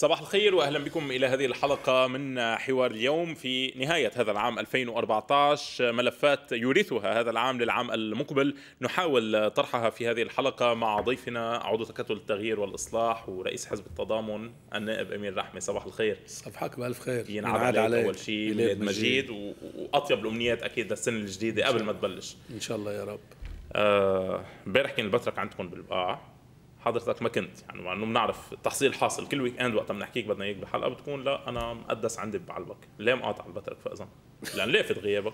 صباح الخير واهلا بكم إلى هذه الحلقة من حوار اليوم في نهاية هذا العام 2014 ملفات يورثها هذا العام للعام المقبل. نحاول طرحها في هذه الحلقة مع ضيفنا عضو تكتل التغيير والإصلاح ورئيس حزب التضامن النائب أمير رحمه صباح الخير. بألف خير. ينعاد عليك أول شيء ميلاد مجيد, مجيد وأطيب الأمنيات أكيد للسنه الجديدة قبل ما تبلش. إن شاء الله يا رب. آه، امبارح آه كان البترك عندكم بالبقاع حضرتك ما كنت يعني مع إنه بنعرف التحصيل حاصل. كل weekend وقت بنحكيك بدنا إياك بحلقة بتكون لا أنا مقدس عندي بعلبك. ليه مقاطع البطرك فاذا لأن لافت غيابك؟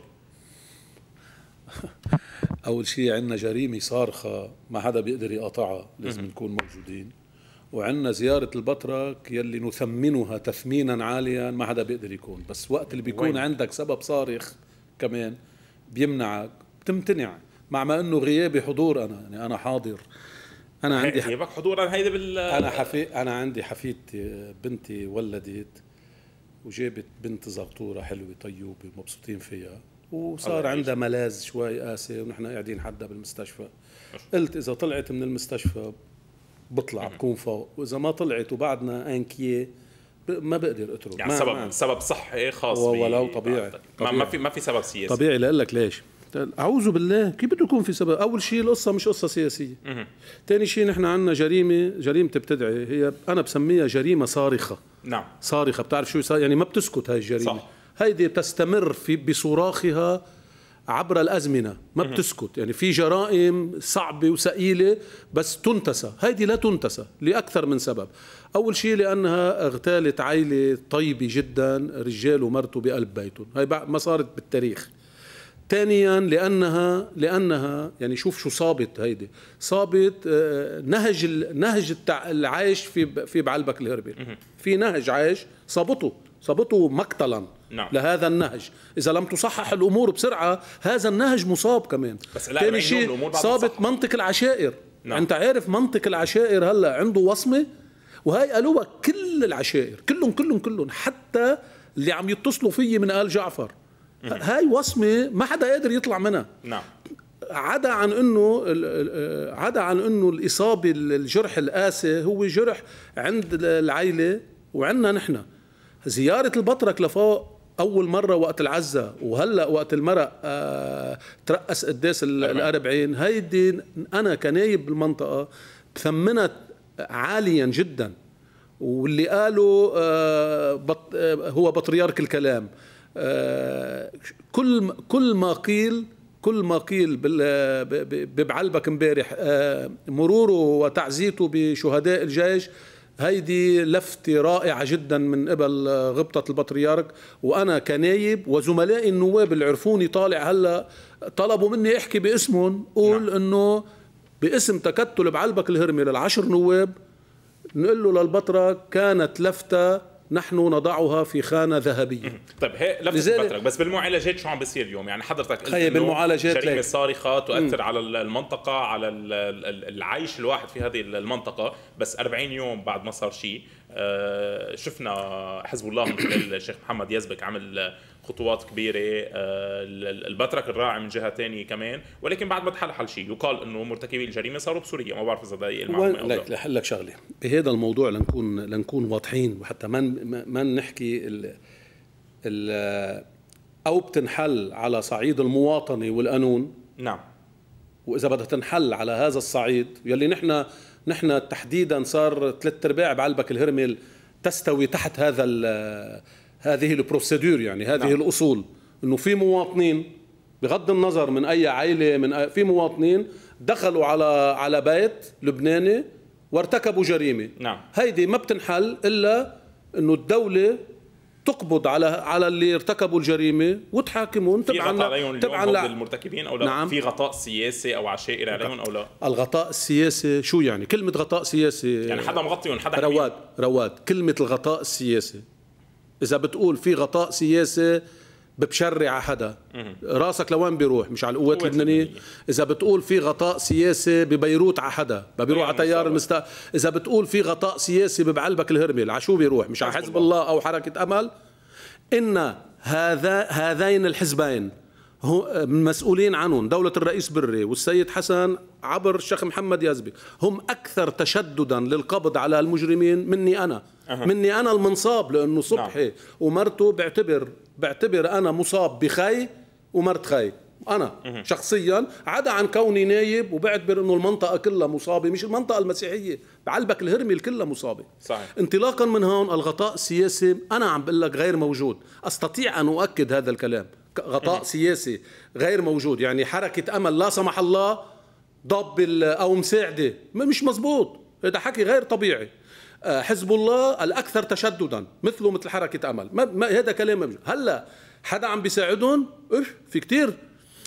أول شيء عندنا جريمة صارخة ما حدا بيقدر يقاطعها لازم نكون موجودين. وعندنا زيارة البطرك يلي نثمنها تثمينا عاليا ما حدا بيقدر يكون. بس وقت اللي بيكون وين؟ عندك سبب صارخ كمان بيمنعك بتمتنع. مع ما إنه غيابي حضور أنا يعني أنا حاضر. أنا عندي غيابك حضورا هيدا بال أنا حفي أنا عندي حفيدتي بنتي ولدت وجابت بنت زغطورة حلوة طيوبة مبسوطين فيها وصار عندها ملاذ شوي قاسي ونحن قاعدين حدا بالمستشفى. قلت إذا طلعت من المستشفى بطلع بكون فوق وإذا ما طلعت وبعدنا إنكية ما بقدر أترك. يعني سبب ما سبب صحي خاص ولو طبيعي, طبيعي ما في ما في سبب سياسي. طبيعي لأقول لك ليش؟ أعوذ بالله. كيف بده يكون في سبب؟ أول شيء القصة مش قصة سياسية. ثاني شيء نحن عندنا جريمة جريمة بتدعي. هي أنا بسميها جريمة صارخة. نعم. صارخة. بتعرف شو يعني ما بتسكت هاي الجريمة. صح. هيدي تستمر في بصراخها عبر الأزمنة. ما بتسكت. يعني في جرائم صعبة وثقيله بس تنتسى. هيدي لا تنتسى لأكثر من سبب. أول شيء لأنها اغتالت عائله طيبة جدا رجال ومرته بقلب بيتهم. هاي ما صارت بالتاريخ. ثانيا لانها لأنها يعني شوف شو صابت هيدي. صابت آه، نهج نهج العيش في في بعلبك الهربي. في نهج عيش صابته. صابته مقتلا نعم. لهذا النهج. إذا لم تصحح الأمور بسرعة هذا النهج مصاب كمان. بس ثاني شيء صابت منطق العشائر. نعم. أنت عارف منطق العشائر هلأ عنده وصمة؟ وهي قالوها كل العشائر كلهم كلهم كلهم حتى اللي عم يتصلوا فيي من آل جعفر. هاي وصمة ما حدا قادر يطلع منها. نعم. عدا عن إنه عدا عن إنه الإصابة الجرح القاسي هو جرح عند العائله وعندنا نحن. زيارة البطرك لفوق أول مرة وقت العزة وهلأ وقت المرق آه ترأس قداس الأربعين. هيدي أنا كنايب بالمنطقة بثمنها عاليا جدا واللي قالوا آه بط آه هو بطريرك الكلام. آه، كل كل ما قيل كل ما قيل ببعلبك امبارح آه، مروره وتعزيته بشهداء الجيش هيدي لفتة رائعة جدا من قبل غبطة البطريرك وأنا كنايب وزملائي النواب اللي عرفوني طالع هلأ طلبوا مني أحكي باسمهم قول نعم. إنه باسم تكتل بعلبك الهرمي للعشر نواب نقول له للبطرك كانت لفتة نحن نضعها في خانة ذهبية. طيب هي لفت بس بالمعالجات شو عم بيصير اليوم؟ يعني حضرتك قلت بالمعالجات جريمة صارخة تؤثر على المنطقة على العيش الواحد في هذه المنطقة. بس 40 يوم بعد ما صار شيء آه، شفنا حزب الله من خلال الشيخ محمد يزبك عمل خطوات كبيرة آه، البترك الراعي من جهة ثانية كمان. ولكن بعد ما تحل شيء يقال إنه مرتكبي الجريمة صاروا بسوريا ما بعرف إذا دقيق المعلومة أو لك لك شغلة. بهذا الموضوع لنكون لنكون واضحين وحتى ما ما نحكي ال ال أو بتنحل على صعيد المواطنة والقانون. نعم. وإذا بدها تنحل على هذا الصعيد يلي نحن نحن تحديدا صار ثلاث أرباع بعلبك الهرمل تستوي تحت هذا هذه البروسيدور يعني هذه نعم. الأصول. إنه في مواطنين بغض النظر من أي عائلة من أي في مواطنين دخلوا على على بيت لبناني وارتكبوا جريمة. نعم. هيدي ما بتنحل إلا إنه الدولة تقبض على على اللي ارتكبوا الجريمة وتحاكمهم. تبعا تبعا المرتكبين أو لا؟ نعم. في غطاء سياسي أو عشائري عليهم أو لا؟ الغطاء السياسي شو يعني؟ كلمة غطاء سياسي يعني حدا مغطيهم حدا رواد رواد. كلمة الغطاء السياسي. إذا بتقول في غطاء سياسي ببشرع حدا. راسك لوين بيروح؟ مش على القوات اللبنانية. إذا بتقول في غطاء سياسي ببيروت على حدا بيروح على تيار المست إذا بتقول في غطاء سياسي ببعلبك الهرمل على شو بيروح؟ مش على حزب الله أو حركة أمل؟ إن هذا هذين الحزبين مسؤولين عنهم. دولة الرئيس بري والسيد حسن عبر الشيخ محمد يزبي هم أكثر تشددا للقبض على المجرمين مني أنا. أه. مني أنا المنصاب لأنه صبحي نعم. ومرته بعتبر بعتبر أنا مصاب بخي ومرت خي. أنا شخصيا عدا عن كوني نايب وبعتبر إنه المنطقة كلها مصابة مش المنطقة المسيحية بعلبك الهرمي كلها مصابة. صحيح. انطلاقا من هون الغطاء السياسي أنا عم بقول لك غير موجود. أستطيع أن أؤكد هذا الكلام. غطاء سياسي غير موجود يعني حركة أمل لا سمح الله ضب أو مساعدة مش مزبوط هذا حكي غير طبيعي. آه، حزب الله الأكثر تشددا مثله مثل حركة أمل ما, ما هذا كلام هلا حدا عم بيساعدهم؟ في كتير.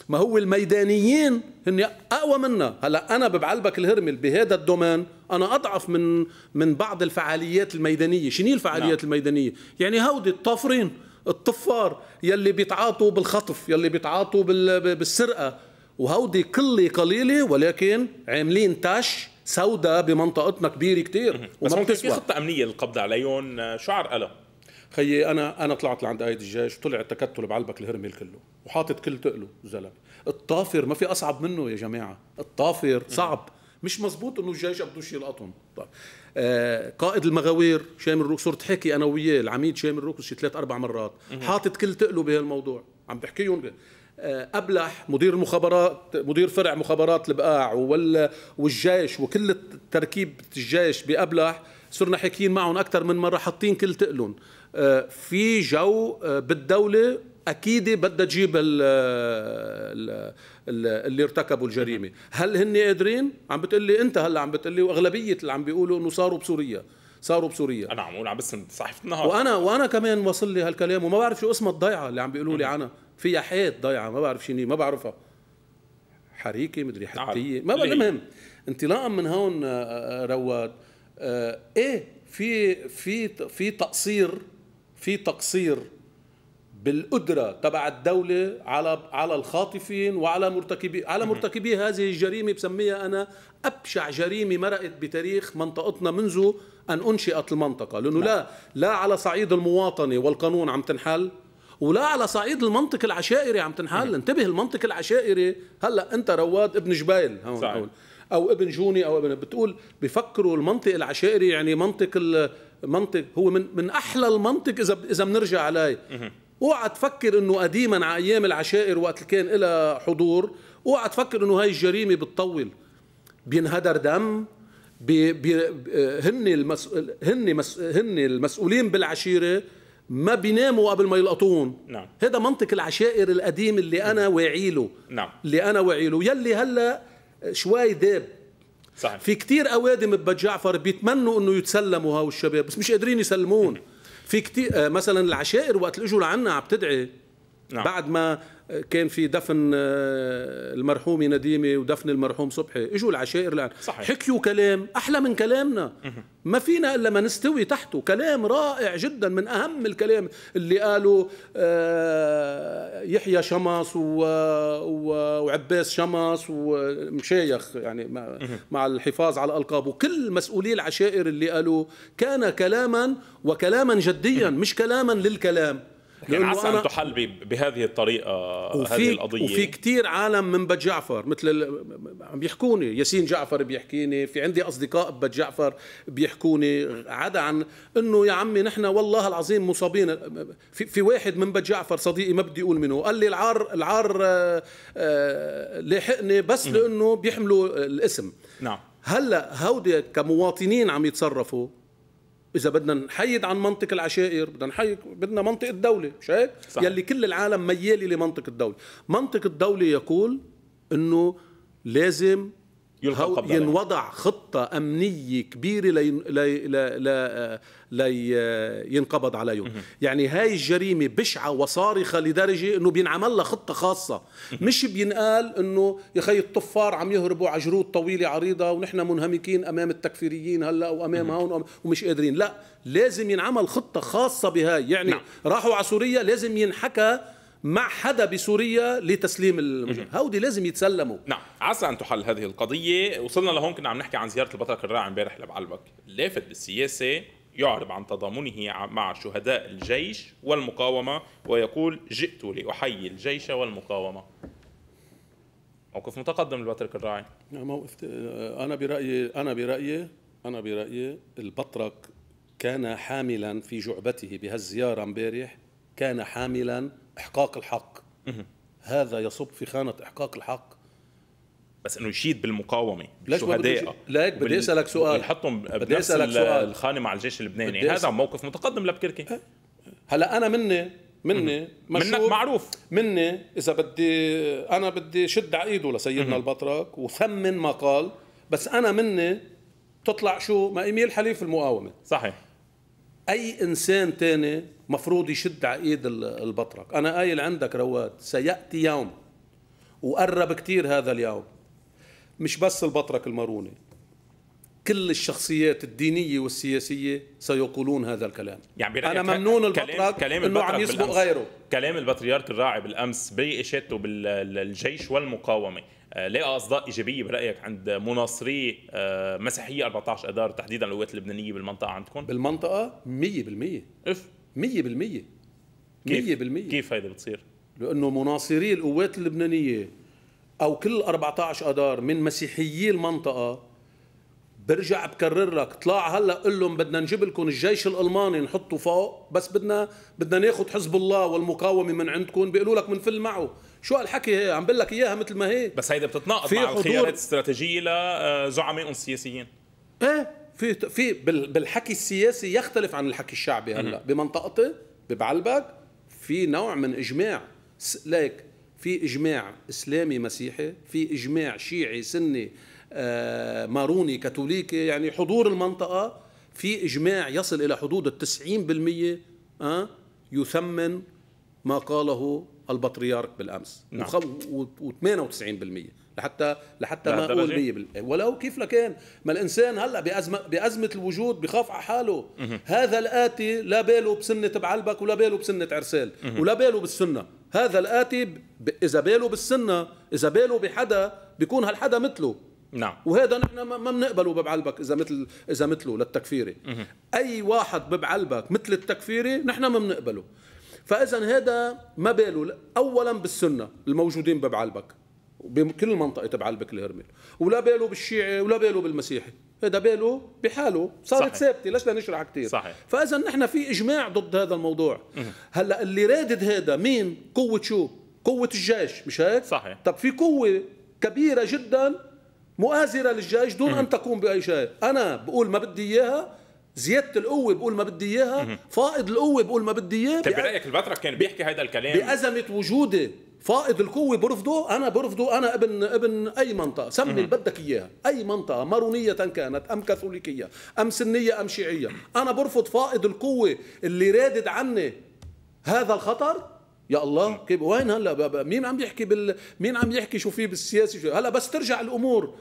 ما هو الميدانيين؟ هن أقوى منا. هلا أنا ببعلبك الهرمل بهذا الدومين أنا أضعف من من بعض الفعاليات الميدانية. شنو الفعاليات نعم. الميدانية؟ يعني هودي الطافرين الطفار يلي بيتعاطوا بالخطف يلي بيتعاطوا بالسرقة. وهودي قله قليلة ولكن عاملين تاش سوداء بمنطقتنا كبيرة كتير. بس ممكن في خطة أمنية للقبض عليهم شو عرقلها خيي أنا أنا طلعت لعند قائد الجيش طلع التكتل بعلبك الهرمل كله وحاطط كل تقله زلمه الطافر ما في أصعب منه يا جماعة. الطافر صعب. مش مزبوط إنه الجيش بده قطن طيب. آه قائد المغاوير شامل روك صرت حكي أنا وياه العميد شامل روك شي ثلاث أربع مرات. حاطط كل تقله بهالموضوع عم بحكيهم آه أبلح مدير المخابرات مدير فرع مخابرات البقاع والجيش وكل تركيب الجيش بأبلح. صرنا حكيين معهم أكثر من مرة حاطين كل تقلهم. آه، في جو بالدولة أكيد بدها تجيب اللي ارتكبوا الجريمة. هل هن قادرين؟ عم بتقول لي أنت هلأ عم بتقول لي وأغلبية اللي عم بيقولوا إنه صاروا بسوريا. صاروا بسوريا. أنا عم أقول عم بسند صحيفة النهار. وأنا وأنا كمان وصل لي هالكلام وما بعرف شو اسمها الضيعة اللي عم بيقولوا لي عنها. فيها حيط ضيعة ما بعرف شنو ما بعرفها. حريكة مدري حتية. ما المهم انطلاقا من هون آه، آه، رواد. آه إيه في في في تقصير في تقصير بالقدرة تبع الدولة على على الخاطفين وعلى مرتكبي على مرتكبي هذه الجريمة بسميها أنا أبشع جريمة مرقت بتاريخ منطقتنا منذ أن أنشئت المنطقة. لأنه لا لا على صعيد المواطنة والقانون عم تنحل ولا على صعيد المنطق العشائري عم تنحل. انتبه المنطق العشائري هلأ أنت رواد ابن جبيل هون صحيح. أو ابن جوني أو ابن بتقول بفكروا المنطق العشائري يعني منطق المنطق هو من من أحلى المنطق اذا إذا بنرجع عليه. اوعى تفكر انه قديما على أيام العشائر وقت كان لها حضور اوعى تفكر انه هاي الجريمة بتطول. بينهدر دم بي بي هن المس... هن مس... هن المسؤولين بالعشيرة ما بيناموا قبل ما يلقطون. نعم. هذا منطق العشائر القديم اللي أنا واعي له. نعم. اللي أنا واعي له. يلي هلأ شوي داب. صحيح. في كتير أوادم ببت جعفر بيتمنوا إنه يتسلموا هاو الشباب بس مش قادرين يسلمون. في كتير آه، مثلا العشائر وقت اللي إجوا لعنا عم تدعي. نعم. بعد ما كان في دفن آه، المرحومه نديمه ودفن المرحوم صبحي. إجوا العشائر صحيح. حكيوا كلام أحلى من كلامنا. ما فينا إلا ما نستوي تحته. كلام رائع جدا من أهم الكلام اللي قالوا آه، يحيى شمس وعباس شمس ومشايخ يعني مع الحفاظ على الالقاب وكل مسؤولي العشائر اللي قالوا كان كلاما وكلاما جديا مش كلاما للكلام. يعني عسى أن تحل بهذه الطريقة هذه القضية. وفي كثير عالم من بيت جعفر مثل عم بيحكوني ياسين جعفر بيحكيني في عندي أصدقاء ببيت جعفر بيحكوني عدا عن إنه يا عمي نحن والله العظيم مصابين. في, في واحد من بيت جعفر صديقي ما بدي أقول منه قال لي العار العار آه، آه، لاحقني بس لإنه بيحملوا الاسم. نعم. هلأ هودي كمواطنين عم يتصرفوا إذا بدنا نحيد عن منطق العشائر بدنا نحيد بدنا منطق الدولة مش هيك. يلي كل العالم ميال لمنطق الدولة منطق الدولة يقول إنه لازم يلقى ينوضع خطة أمنية كبيرة لي لي لي لي ينقبض عليهم. يعني هاي الجريمة بشعة وصارخة لدرجة أنه بينعمل لها خطة خاصة. مش بينقال أنه يا خي الطفار عم يهربوا على جرود طويلة عريضة ونحن منهمكين أمام التكفيريين هلأ وأمام هون ومش قادرين. لا لازم ينعمل خطة خاصة بهاي. يعني نعم. راحوا على سوريا لازم ينحكى مع حدا بسوريا لتسليم المجرم. هودي لازم يتسلموا. نعم. عسى أن تحل هذه القضية. وصلنا لهون كنا عم نحكي عن زيارة البطرك الراعي امبارح لبعلبك. اللافت بالسياسة يعرب عن تضامنه مع شهداء الجيش والمقاومة ويقول جئت لأحيي الجيش والمقاومة. موقف متقدم لبطرك الراعي. موقف أنا برأيي أنا برأيي أنا برأيي البطرك كان حاملا في جعبته بهالزيارة امبارح كان حاملا إحقاق الحق. هذا يصب في خانة إحقاق الحق. بس إنه يشيد بالمقاومة بالشهداء. ليك بدي أسألك سؤال. يحطهم بنفس الخانة مع الجيش اللبناني. هذا موقف متقدم لبكركي أه. هلا أنا مني مني منك معروف. مني إذا بدي أنا بدي شد على ايده لسيدنا البطرك وثمن ما قال. بس أنا مني تطلع شو؟ ما إيميل حليف المقاومة. صحيح. أي إنسان تاني مفروض يشد على إيد البطرك. أنا قايل عندك رواد سيأتي يوم وقرب كثير هذا اليوم. مش بس البطرك الماروني كل الشخصيات الدينية والسياسية سيقولون هذا الكلام. يعني أنا ممنون البطرك كلام أنه عم يسبق غيره. كلام البطريرك الراعي بالأمس بإشادته بالجيش والمقاومة. آه، لقى أصداء إيجابية برأيك عند مناصري آه، مسيحية 14 اذار تحديدا القوات اللبنانية بالمنطقة عندكم؟ بالمنطقة 100% إف. 100% 100% كيف؟ كيف هيدا بتصير؟ لأنه مناصري القوات اللبنانية أو كل 14 اذار من مسيحيي المنطقة برجع بكرر لك طلع هلأ قل لهم بدنا نجيب لكم الجيش الألماني نحطه فوق بس بدنا بدنا ناخذ حزب الله والمقاومة من عندكم بيقولوا لك منفل معه. شو هالحكي؟ هي عم بقول لك إياها مثل ما هي. بس هيدا بتتناقض مع الخيارات الاستراتيجية لزعماء السياسيين إيه في في بالحكي السياسي يختلف عن الحكي الشعبي هلا. بمنطقتي ببعلبك في نوع من إجماع ليك في إجماع إسلامي مسيحي في إجماع شيعي سني آه ماروني كاثوليكي يعني حضور المنطقة في إجماع يصل إلى حدود التسعين بالمية آه يثمن ما قاله البطريرك بالأمس. نعم. و98% لحتى لحتى ما أقول 100% ولو كيف لكان. ما الإنسان هلأ بازمه بأزمة الوجود بخاف على حاله. مه. هذا الآتي لا باله بسنة بعلبك ولا باله بسنة عرسال. مه. ولا باله بالسنة. هذا الآتي ب... إذا باله بالسنة إذا باله بحدا بيكون هالحدا مثله. نعم. وهذا نحن ما بنقبله ببعلبك إذا مثل إذا مثله للتكفيري. أي واحد ببعلبك مثل التكفيري نحن ما بنقبله. فاذا هذا ما باله اولا بالسنة الموجودين ببعلبك بكل منطقه بعلبك الهرمل ولا باله بالشيعي ولا باله بالمسيحي. هذا باله بحاله. صارت ثابتة ليش نشرح كثير صحيح. فاذا نحن في إجماع ضد هذا الموضوع. هلأ اللي رادد هذا مين؟ قوة شو؟ قوة الجيش مش هيك؟ صحيح. طب في قوة كبيرة جدا مؤازرة للجيش دون أن تقوم بأي شيء. أنا بقول ما بدي إياها زيادة القوة بقول ما بدي إياها فائض القوة بقول ما بدي إياه طيب برأيك البتراء كان بيحكي هذا الكلام؟ بأزمة وجودي فائض القوة برفضه أنا برفضه أنا ابن ابن أي منطقة سمي اللي بدك إياها أي منطقة مارونية كانت أم كاثوليكية أم سنية أم شيعية أنا برفض فائض القوة اللي رادد عني هذا الخطر؟ يا الله كيف؟ وين هلأ؟ مين عم يحكي بال مين عم يحكي شو في بالسياسي؟ هلأ بس ترجع الأمور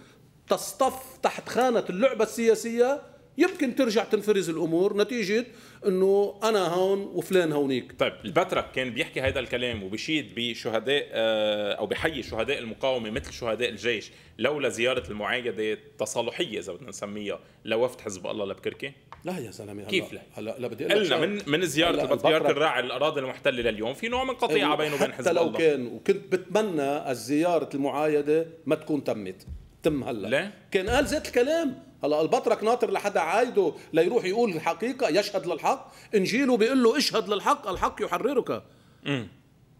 تصطف تحت خانة اللعبة السياسية يمكن ترجع تنفرز الأمور نتيجة إنه أنا هون وفلان هونيك. طيب البترك كان بيحكي هذا الكلام وبيشيد بشهداء آه، أو بحيي شهداء المقاومة مثل شهداء الجيش لولا زيارة المعايده التصالحية إذا بدنا نسميها لوفد حزب الله لبكركي لا يا زلمه كيف لا؟ هلا لا بدي قلنا من من زيارة البطريرك الراعي للأراضي المحتلة لليوم في نوع من قطيعة بينه وبين حزب الله. حتى لو كان وكنت بتمنى الزيارة المعايده ما تكون تمت. تم هلا. ليه؟ كان قال ذات الكلام. هلا البطرك ناطر لحدا عايده ليروح يقول الحقيقة يشهد للحق. إنجيله بيقول له اشهد للحق الحق يحررك. امم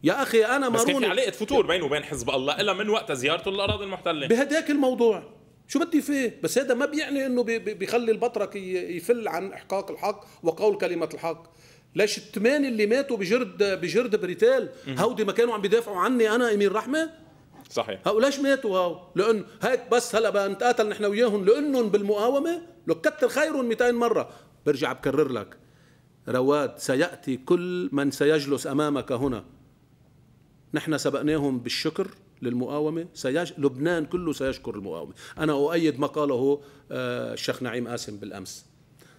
يا أخي أنا بس كان في علاقه فتور بينه وبين حزب الله إلا من وقت زيارته للأراضي المحتلة؟ بهداك الموضوع. شو بدي فيه؟ بس هذا ما بيعني إنه بيخلي البطرك يفل عن إحقاق الحق وقول كلمة الحق. ليش الثمان اللي ماتوا بجرد بجرد بريتال هودي ما كانوا عم بيدافعوا عني أنا إميل رحمة؟ صحيح. هؤلاء ليش ماتوا هاو لأن هيك بس هلا بقى نتقاتل نحن وياهم لأنهم بالمقاومة لو كتر خيرهم 200 مرة. برجع بكرر لك. رواد سيأتي كل من سيجلس أمامك هنا. نحن سبقناهم بالشكر للمقاومة. سيج... لبنان كله سيشكر المقاومة. أنا أؤيد ما قاله آه، الشيخ نعيم قاسم بالأمس.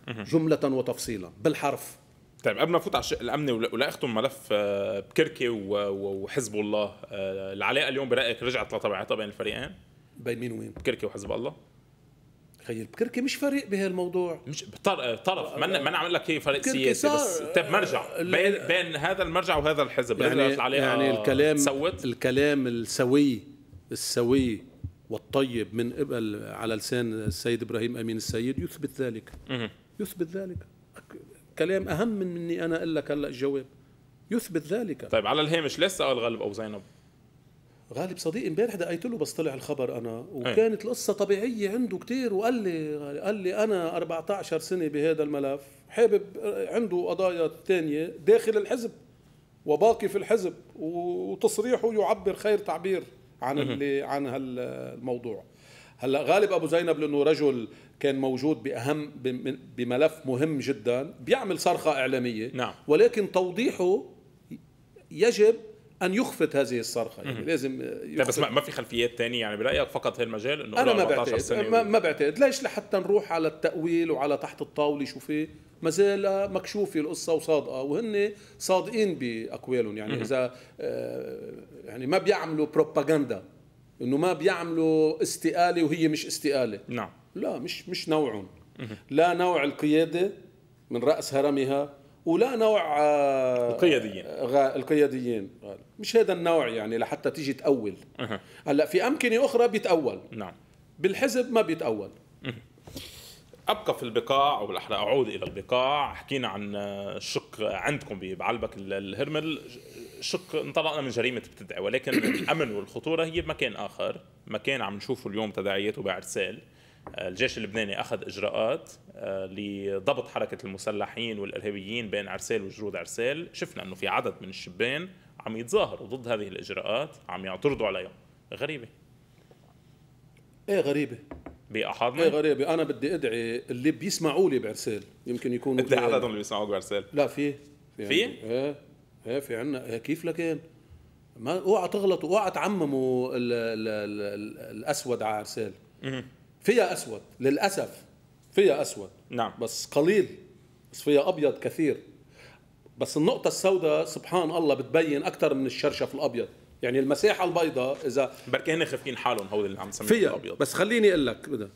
جملة وتفصيلا بالحرف. طيب قبل ما نفوت على الشق الامني ولا اختم ملف آه، بكركي وحزب الله آه، العلاقة اليوم برأيك رجعت لطبيعتها بين الفريقين؟ بين مين ومين؟ بكركي وحزب الله. خيي الكركي مش فريق بهالموضوع. مش طرف. ما ما نعمل لك هي فريق سياسي بس. طيب مرجع. بين بين هذا المرجع وهذا الحزب يعني عليها يعني الكلام تسوت الكلام السوي السوي والطيب من قبل على لسان السيد إبراهيم أمين السيد يثبت ذلك. يثبت ذلك. أك- كلام أهم من اني أنا أقول لك هلأ الجواب يثبت ذلك. طيب على الهامش لسه قال غالب أو زينب. غالب صديقي امبارح دقيت له بس طلع الخبر أنا. وكانت القصة طبيعية عنده كتير وقال لي قال لي أنا 14 سنة بهذا الملف حابب عنده قضايا ثانية داخل الحزب وباقي في الحزب وتصريحه يعبر خير تعبير عن اللي عن هالموضوع هلأ غالب أبو زينب لأنه رجل كان موجود باهم بم- بملف مهم جدا بيعمل صرخة إعلامية. نعم. ولكن توضيحه يجب أن يخفت هذه الصرخة. يعني لازم طيب بس ما, في خلفيات تانية. يعني برأيك فقط هالمجال إنه أنا ما 14 بعتقد ما, ما بعتقد. ليش لحتى نروح على التأويل وعلى تحت الطاولة؟ شو في؟ ما زال مكشوفة القصة وصادقة. وهن صادقين بأقوالهم. يعني إذا آه، يعني ما بيعملوا بروباغندا. إنه ما بيعملوا استقالة وهي مش استقالة. نعم. لا مش مش نوعهم. لا نوع القيادة من رأس هرمها ولا نوع آه، القياديين. غا- القياديين. مش هذا النوع يعني لحتى تيجي تأول. هلأ في أمكنة أخرى بيتأول. نعم. بالحزب ما بيتأول. أبقى في البقاع أو بالاحرى أعود إلى البقاع. حكينا عن الشق عندكم بعلبك ال- الهرمل. شق انطلقنا من جريمة بتدعي ولكن الأمن والخطورة هي بمكان آخر. مكان عم نشوفه اليوم تداعياته بعرسال الجيش اللبناني أخذ إجراءات آه، لضبط حركة المسلحين والإرهابيين بين عرسال وجرود عرسال شفنا إنه في عدد من الشبان عم يتظاهروا ضد هذه الإجراءات عم يعترضوا عليهم غريبة. إيه غريبة. باحاضنا إيه غريبة. أنا بدي أدعي اللي بيسمعوا لي بعرسال يمكن يكونوا إيه عددهم اللي بيسمعوك بعرسال لا في. في؟ عندنا. إيه. إيه في عنا إيه كيف لكن ما اوعى تغلطوا اوعى تعمموا ال ال ال ال الأسود على عرسال فيها أسود للأسف فيها أسود. نعم. بس قليل بس فيها أبيض كثير. بس النقطة السوداء سبحان الله بتبين أكثر من الشرشف الأبيض. يعني المساحة البيضاء إذا بركي هن خافين حالهم هول اللي عم تسميهم فيها الأبيض. بس خليني أقول لك بدأ.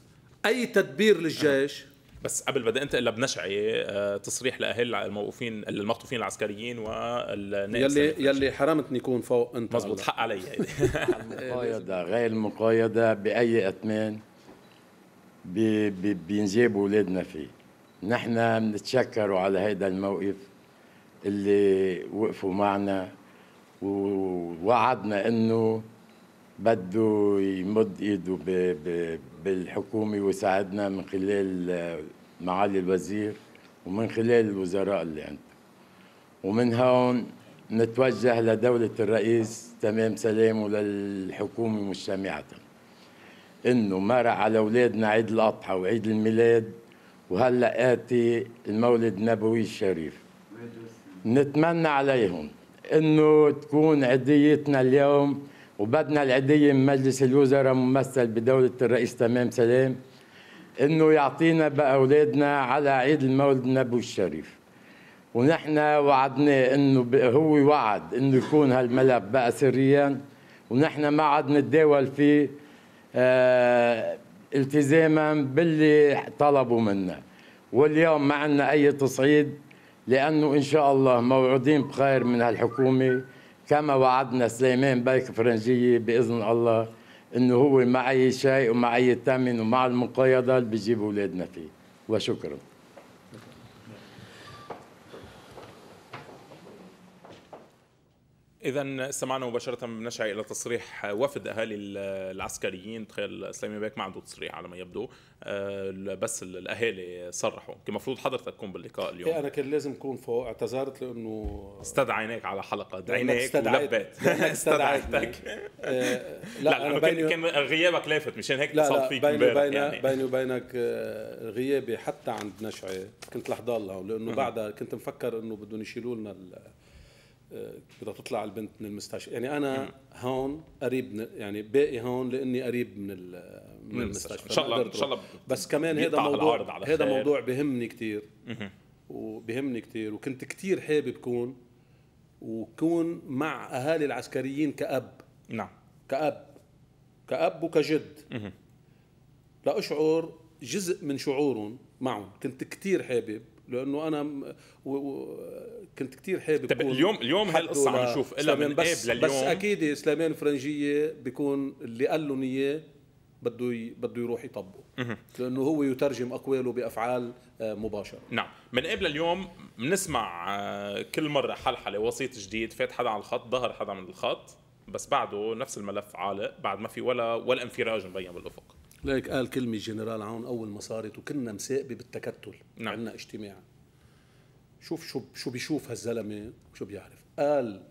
أي تدبير للجيش؟ بس قبل بدأ انت الا بنشعي آه، تصريح لأهل الموقوفين المخطوفين العسكريين والنائب يلي يلي حرمتني يكون فوق أنت مزبوط. حق علي. هيدي مقايضة غير مقايضة بأي أثمان. بي بي بينجاب أولادنا فيه. نحن بنتشكروا على هيدا الموقف اللي وقفوا معنا ووعدنا إنه بده يمد إيده بالحكومة ويساعدنا من خلال معالي الوزير ومن خلال الوزراء اللي عنده ومن هون نتوجه لدولة الرئيس تمام سلام وللحكومة مجتمعة إنه مرق على أولادنا عيد الأضحى وعيد الميلاد وهلأ آتي المولد النبوي الشريف. نتمنى عليهم إنه تكون عيديتنا اليوم وبدنا العيدية من مجلس الوزراء ممثل بدولة الرئيس تمام سلام إنه يعطينا بقى أولادنا على عيد المولد النبوي الشريف. ونحن وعدناه إنه هو وعد إنه يكون هالملف بقى سريا ونحن ما عاد نتداول فيه التزاما باللي طلبوا منا واليوم ما عندنا أي تصعيد لأنه إن شاء الله موعودين بخير من هالحكومة. كما وعدنا سليمان بيك فرنجية بإذن الله إنه هو مع أي شيء ومع أي ثمن ومع المقايضه اللي بيجيب أولادنا فيه. وشكرا. اذا استمعنا مباشرة بنشعي إلى تصريح وفد أهالي العسكريين تخيل سليمان بيك ما عنده تصريح على ما يبدو. آه، بس الأهالي صرحوا. كان المفروض حضرتك تكون باللقاء إيه اليوم أنا كان لازم أكون فوق. اعتذرت لأنه استدعيناك على حلقة. دعيناك ولبيت. استدعيتك. آه لا, لا, كان, بيني كان غيابك لافت. مشان هيك اتصلت فيك بيني وبينك يعني. بيني وبينك آه، غيابي حتى عند نشعه كنت رح ضل لأنه بعدها كنت مفكر إنه بدهم يشيلوا لنا بدها تطلع البنت من المستشفى. يعني أنا هون قريب من يعني باقي هون لإني قريب من من المستشفى. إن شاء الله إن شاء الله. بس كمان هذا موضوع هذا. موضوع بهمني كثير وبهمني كثير وكنت كثير حابب كون وكون مع أهالي العسكريين كأب. نعم. كأب. كأب وكجد. لا أشعر جزء من شعورهم معهم. كنت كتير حابب لأنه أنا م- و... و... كنت كتير حابب كون اليوم اليوم هالقصه عم نشوف إلا من. بس قبل لليوم بس أكيد سليمان الفرنجيه بيكون اللي قال لهم إياه بده ي... بده يروح يطبقه. لأنه هو يترجم أقواله بأفعال آه، مباشرة. نعم. من قبل اليوم بنسمع آه، كل مرة حلحلة وسيط جديد فات حدا على الخط ظهر حدا من الخط بس بعده نفس الملف عالق بعد ما في ولا ولا انفراج مبين بالأفق. ليك قال كلمة الجنرال عون أول ما صارت وكنا مساقبة بالتكتل نعم. عندنا اجتماع شوف شو شو بيشوف هالزلمة وشو بيعرف قال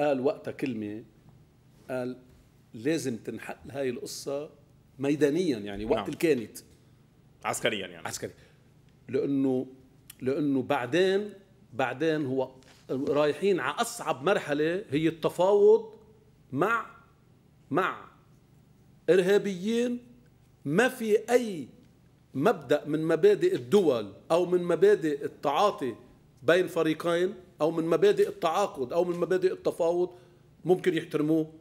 قال وقتها كلمة قال لازم تنحل هاي القصة ميدانيا يعني وقت نعم. نعم. كانت عسكريا يعني عسكري لأنه لأنه بعدين بعدين هو رايحين على أصعب مرحلة هي التفاوض مع مع إرهابيين ما في أي مبدأ من مبادئ الدول أو من مبادئ التعاطي بين فريقين أو من مبادئ التعاقد أو من مبادئ التفاوض ممكن يحترموه.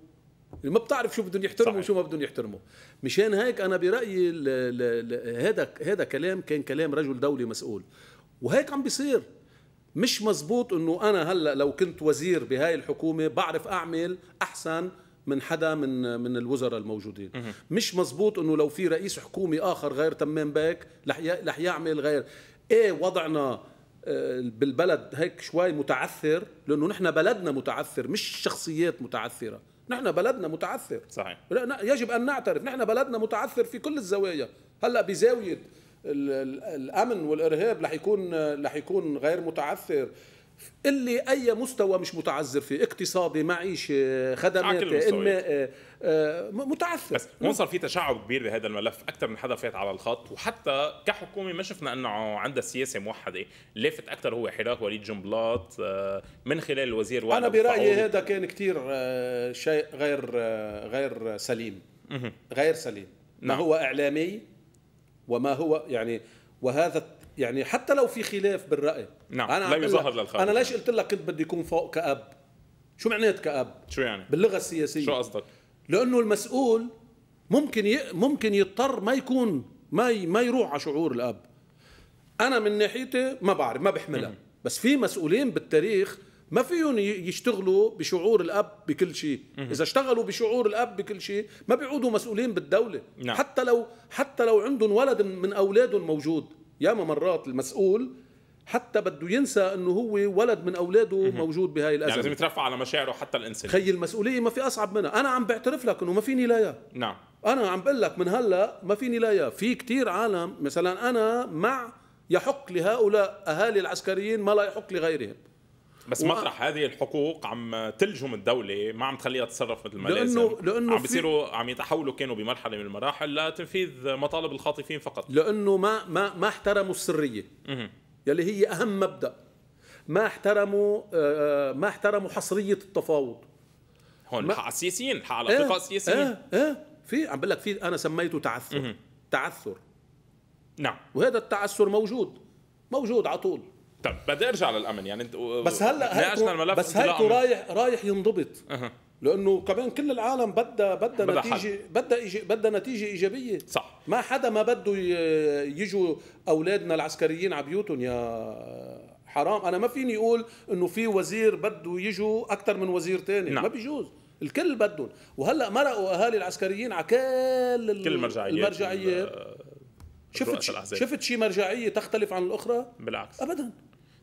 يعني ما بتعرف شو بدهم يحترموا. وشو ما بدهم يحترموا. مشان هيك أنا برأيي هذا هذا كلام كان كلام رجل دولي مسؤول. وهيك عم بيصير. مش مزبوط إنه أنا هلأ لو كنت وزير بهاي الحكومة بعرف أعمل أحسن من حدا من من الوزراء الموجودين. مش مزبوط إنه لو في رئيس حكومه آخر غير تمام باك رح يعمل غير. إيه وضعنا آه، بالبلد هيك شوي متعثر؟ لأنه نحن بلدنا متعثر مش شخصيات متعثرة. نحن بلدنا متعثر. صحيح. يجب أن نعترف. نحن بلدنا متعثر في كل الزوايا. هلأ بزاوية ال- ال- الأمن والإرهاب رح يكون رح يكون غير متعثر. اللي أي مستوى مش متعذر فيه. اقتصادي معيشي خدمات. انماء آه، م- متعثر. بس هون صار في تشعب كبير بهذا الملف أكثر من حدا فات على الخط. وحتى كحكومة ما شفنا إنه عندها سياسة موحدة. لافت أكثر هو حراك وليد جنبلاط آه، من خلال الوزير وائل أنا أبو برأيي. هذا كان كتير آه، شيء غير آه، غير سليم. غير سليم. ما نعم. هو إعلامي وما هو يعني وهذا يعني حتى لو في خلاف بالرأي. نعم، أنا لا يظهر للخارج. أنا ليش قلت لك كنت بدي يكون فوق كأب؟ شو معنات كأب؟ شو يعني؟ باللغة السياسية. شو قصدك؟ لأنه المسؤول ممكن ي... ممكن يضطر ما يكون ما ي... ما يروح على شعور الأب. أنا من ناحيتي ما بعرف ما بحملها. بس في مسؤولين بالتاريخ ما فيهم يشتغلوا بشعور الأب بكل شيء. إذا اشتغلوا بشعور الأب بكل شيء ما بيعودوا مسؤولين بالدولة. نعم. حتى لو حتى لو عندهم ولد من أولادهم موجود ياما مرات المسؤول حتى بده ينسى إنه هو ولد من أولاده موجود بهاي الأزمة. يعني لازم يترفع على مشاعره حتى الإنسان. خي المسؤولية ما في أصعب منها. أنا عم بعترف لك إنه ما فيني لا يا. نعم. أنا عم بقول لك من هلأ ما فيني لا يا. في كتير عالم مثلا أنا مع يحق لهؤلاء أهالي العسكريين ما لا يحق لغيرهم. بس و- مطرح هذه الحقوق عم تلجم الدولة ما عم تخليها تتصرف مثل ما لازم. لأنه عم في- بيصيروا عم يتحولوا كانوا بمرحلة من المراحل لتنفيذ مطالب الخاطفين فقط. لأنه ما ما ما احترموا السرية. يلي هي أهم مبدأ. ما احترموا آه، ما احترموا حصرية التفاوض. هون ما- الحق على السياسيين الحق على الأصدقاء السياسيين. إيه إيه. في عم بقول لك في أنا سميته تعثر. تعثر. نعم. وهذا التعثر موجود. موجود على طول. طب بدي ارجع للامن يعني انت بس هلا ناقشنا الملف بس من- رايح رايح ينضبط. أها. لأنه كمان كل العالم بدها بدها نتيجه بدها إيج- بدها نتيجة إيجابية. صح. ما حدا ما بده يجوا أولادنا العسكريين على بيوتهم يا حرام. أنا ما فيني أقول إنه في وزير بده يجوا أكثر من وزير تاني. نعم. ما بيجوز. الكل بدهم. وهلأ مرقوا أهالي العسكريين على كل كل المرجعيات المرجعيات. شفت. شفت شي مرجعية تختلف عن الأخرى؟ بالعكس. ابدا.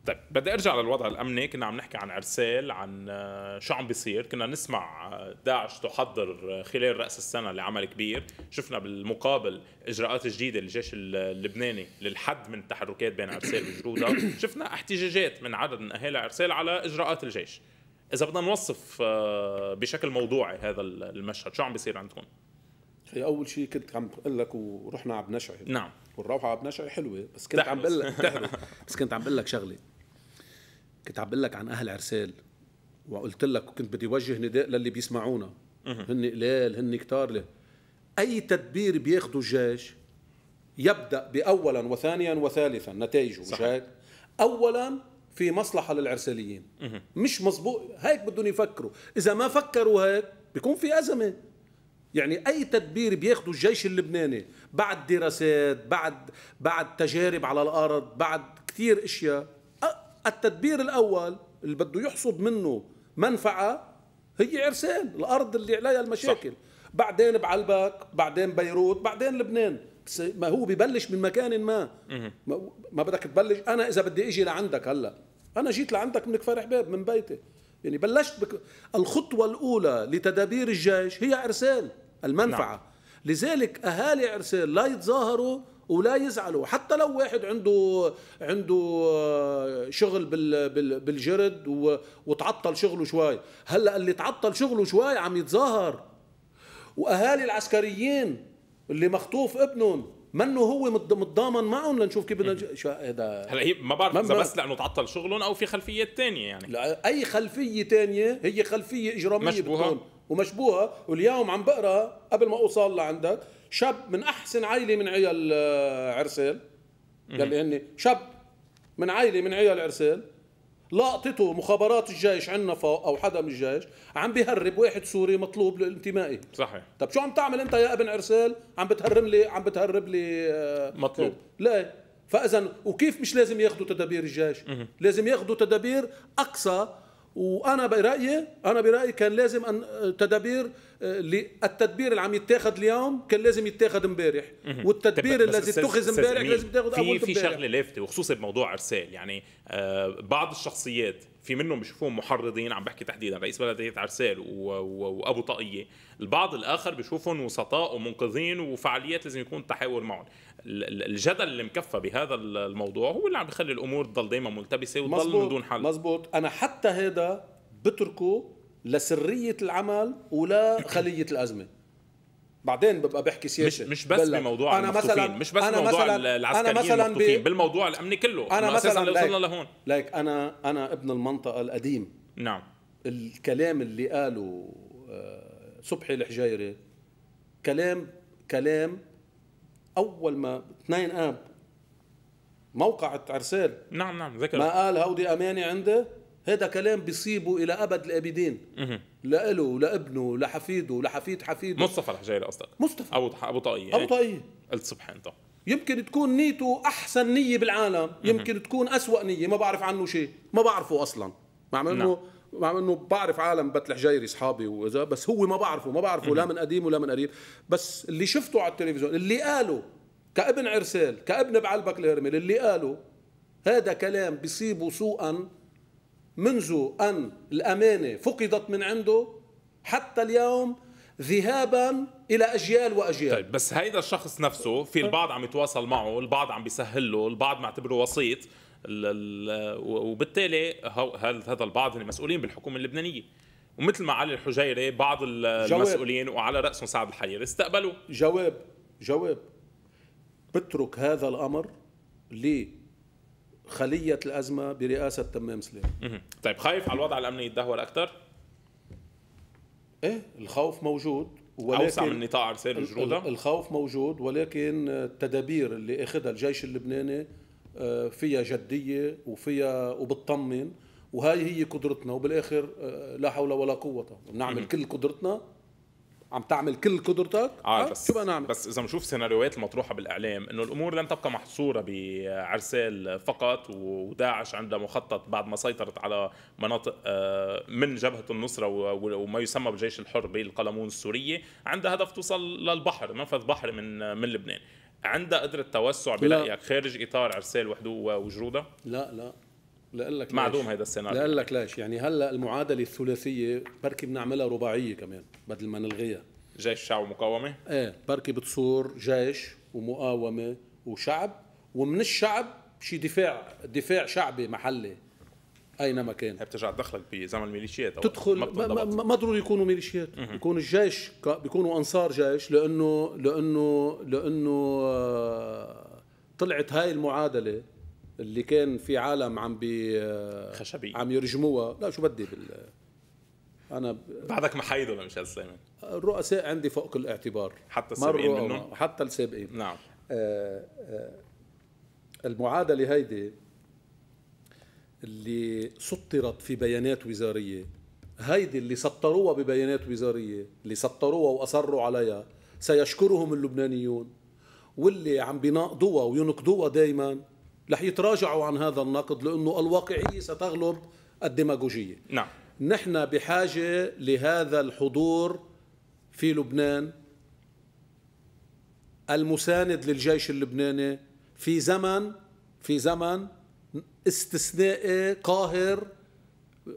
طيب بدي أرجع للوضع الأمني. كنا عم نحكي عن أرسال عن آه، شو عم بيصير. كنا نسمع آه، داعش تحضر آه، خلال رأس السنة لعمل كبير. شفنا بالمقابل إجراءات جديدة للجيش ال- اللبناني للحد من التحركات بين أرسال وجروده شفنا احتجاجات من عدد من أهالي أرسال على إجراءات الجيش. إذا بدنا نوصف بشكل موضوعي هذا المشهد شو عم بيصير عندكم؟ هي أول شيء كنت عم بقول لك ورحنا على بنشعي نعم. والروحة على بنشعي حلوة بس كنت عم. بقول لك بس كنت عم بقول لك شغلة. كنت عم بقول لك عن أهل عرسال وقلت لك وكنت بدي وجه نداء للي بيسمعونا. هن قلال هن كتار له. أي تدبير بياخده الجيش يبدأ باولا وثانيا وثالثا نتائجه مش. هيك اولا في مصلحة للعرساليين. مش مزبوط هيك بدهم يفكروا. إذا ما فكروا هيك بيكون في أزمة. يعني أي تدبير بياخده الجيش اللبناني بعد دراسات بعد بعد تجارب على الأرض بعد كثير أشياء. التدبير الأول اللي بده يحصد منه منفعة هي عرسان الأرض اللي عليها المشاكل. صح. بعدين بعلبك بعدين بيروت بعدين لبنان. بس ما هو ببلش من مكان ما. ما بدك تبلش. أنا إذا بدي إجي لعندك هلأ أنا جيت لعندك من كفر حباب من بيتي. يعني بلشت بك الخطوة الأولى لتدابير الجيش هي ارسال المنفعة. نعم. لذلك أهالي ارسال لا يتظاهروا ولا يزعلوا. حتى لو واحد عنده عنده آه، شغل بالجرد وتعطل شغله شوي. هلأ اللي تعطل شغله شوي عم يتظاهر. وأهالي العسكريين اللي مخطوف ابنهم منه هو متضامن معهم لنشوف كيف بدنا شو هذا؟ هلأ هي ما بعرف إذا بس لأنه تعطل شغلهم أو في خلفيات ثانية يعني. لا أي خلفية ثانية هي خلفية إجرامية مشبوهة. بتكون. ومشبوهة. واليوم عم بقرأ قبل ما أوصل لعندك شاب من أحسن عائلة من عيال آه، عرسال يلي هن شاب من عائلة من عيال عرسال لقطته مخابرات الجيش عندنا فوق أو حدا من الجيش عم بيهرب واحد سوري مطلوب للانتمائي. صحيح. طب شو عم تعمل أنت يا ابن عرسال عم بتهرم لي عم بتهرب لي آه، مطلوب. لا فإذا وكيف مش لازم ياخذوا تدابير الجيش؟ لازم ياخذوا تدابير أقصى وأنا برايي أنا برأيي كان لازم ان تدابير التدبير اللي عم يتاخذ اليوم كان لازم يتاخذ امبارح. والتدبير الذي اتخذ امبارح لازم يتاخذ أول في شغلة لافتة وخصوصا بموضوع أرسال. يعني آه بعض الشخصيات في منهم بشوفوهم محرضين عم بحكي تحديدا رئيس بلديه عرسال وأبو طاقيه البعض الآخر بشوفهم وسطاء ومنقذين وفعاليات لازم يكون التحاور معهم. الجدل اللي مكفى بهذا الموضوع هو اللي عم بيخلي الأمور تضل دائما ملتبسة وتضل من دون حل. مزبوط أنا حتى هذا بتركه لسرية العمل ولا خلية الأزمة. بعدين ببقى بحكي سياسة. مش مش بس بموضوع أنا مثلا مش بس أنا بموضوع مثلا العسكريين أنا مثلا المخطوفين بالموضوع الأمني كله. أنا مثلا اللي وصلنا لهون. لايك أنا أنا ابن المنطقة القديم. نعم. الكلام اللي قاله آه، صبحي الحجيري كلام كلام أول ما 2 اب موقعة عرسال نعم نعم ذكر. ما قال هودي امانه عنده هذا كلام بيصيبه إلى أبد الأبدين. لإله ولابنه لحفيده لحفيد حفيده مصطفى الحجيري قصدك؟ مصطفى. أبو أبو طاقيه أبو طاقيه قلت صبحي انت يمكن تكون نيته أحسن نية بالعالم. يمكن تكون أسوأ نية. ما بعرف عنه شيء. ما بعرفه أصلا. مع إنه نعم. مع إنه بعرف عالم بتل حجيري اصحابي وإذا بس هو ما بعرفه ما بعرفه لا من قديم ولا من قريب. بس اللي شفته على التلفزيون اللي قاله كابن عرسال كابن بعلبك الهرمل اللي قاله هذا كلام بيصيبه سوءا منذ أن الأمانة فقدت من عنده حتى اليوم ذهابا إلى أجيال وأجيال. طيب بس هيدا الشخص نفسه في البعض عم يتواصل معه البعض عم بيسهل له البعض معتبره وسيط. وبالتالي هذا البعض المسؤولين بالحكومة اللبنانية. ومثل ما علي الحجيري بعض المسؤولين وعلى راسهم سعد الحير استقبلوا جواب. جواب. بترك هذا الأمر لخلية الأزمة برئاسة تمام سليم طيب خايف على الوضع الأمني يتدهور أكثر إيه الخوف موجود ولكن أوسع من نطاق ارسال الجروده الخوف موجود ولكن التدابير اللي أخذها الجيش اللبناني فيها جدية وفيها وبتطمن وهاي هي قدرتنا. وبالآخر آه، لا حول ولا قوة. بنعمل كل قدرتنا. عم تعمل كل قدرتك. آه بس شو بقى نعمل؟ بس إذا بنشوف سيناريوهات المطروحة بالإعلام إنه الأمور لن تبقى محصورة بعرسال فقط وداعش عندها مخطط بعد ما سيطرت على مناطق آه، من جبهة النصرة وما يسمى بالجيش الحر بالقلمون السورية. عندها هدف توصل للبحر منفذ بحري من من لبنان. عندها قدرة توسع برايك خارج إطار عرسال وحده وجرودة؟ لا لا. لاقول لك معدوم هذا السيناريو. لاقول لك ليش. يعني هلأ المعادلة الثلاثية بركي بنعملها رباعية كمان بدل ما نلغيها. جيش شعب ومقاومه إيه بركي بتصور جيش ومقاومة وشعب ومن الشعب شي دفاع دفاع شعبي محلي. اينما كان. بترجع تدخلك بزمن الميليشيات تدخل ما, ضروري يكونوا ميليشيات يكون الجيش بيكونوا أنصار جيش لأنه لأنه لأنه آه، طلعت هاي المعادلة اللي كان في عالم عم بي خشبي. عم يرجموها. لا شو بدي بال أنا. بعدك محايد ولا مش سليمان الرؤساء عندي فوق الاعتبار حتى السابقين منهم؟ حتى السابقين. نعم. آه آه المعادلة هيدي اللي سطرت في بيانات وزارية. هيدي اللي سطروها ببيانات وزارية اللي سطروها وأصروا عليها سيشكرهم اللبنانيون. واللي عم بيناقضوها وينقضوها دائما رح يتراجعوا عن هذا النقد لأنه الواقعية ستغلب الديماغوجية. نعم. نحن بحاجة لهذا الحضور في لبنان المساند للجيش اللبناني في زمن في زمن استثنائي قاهر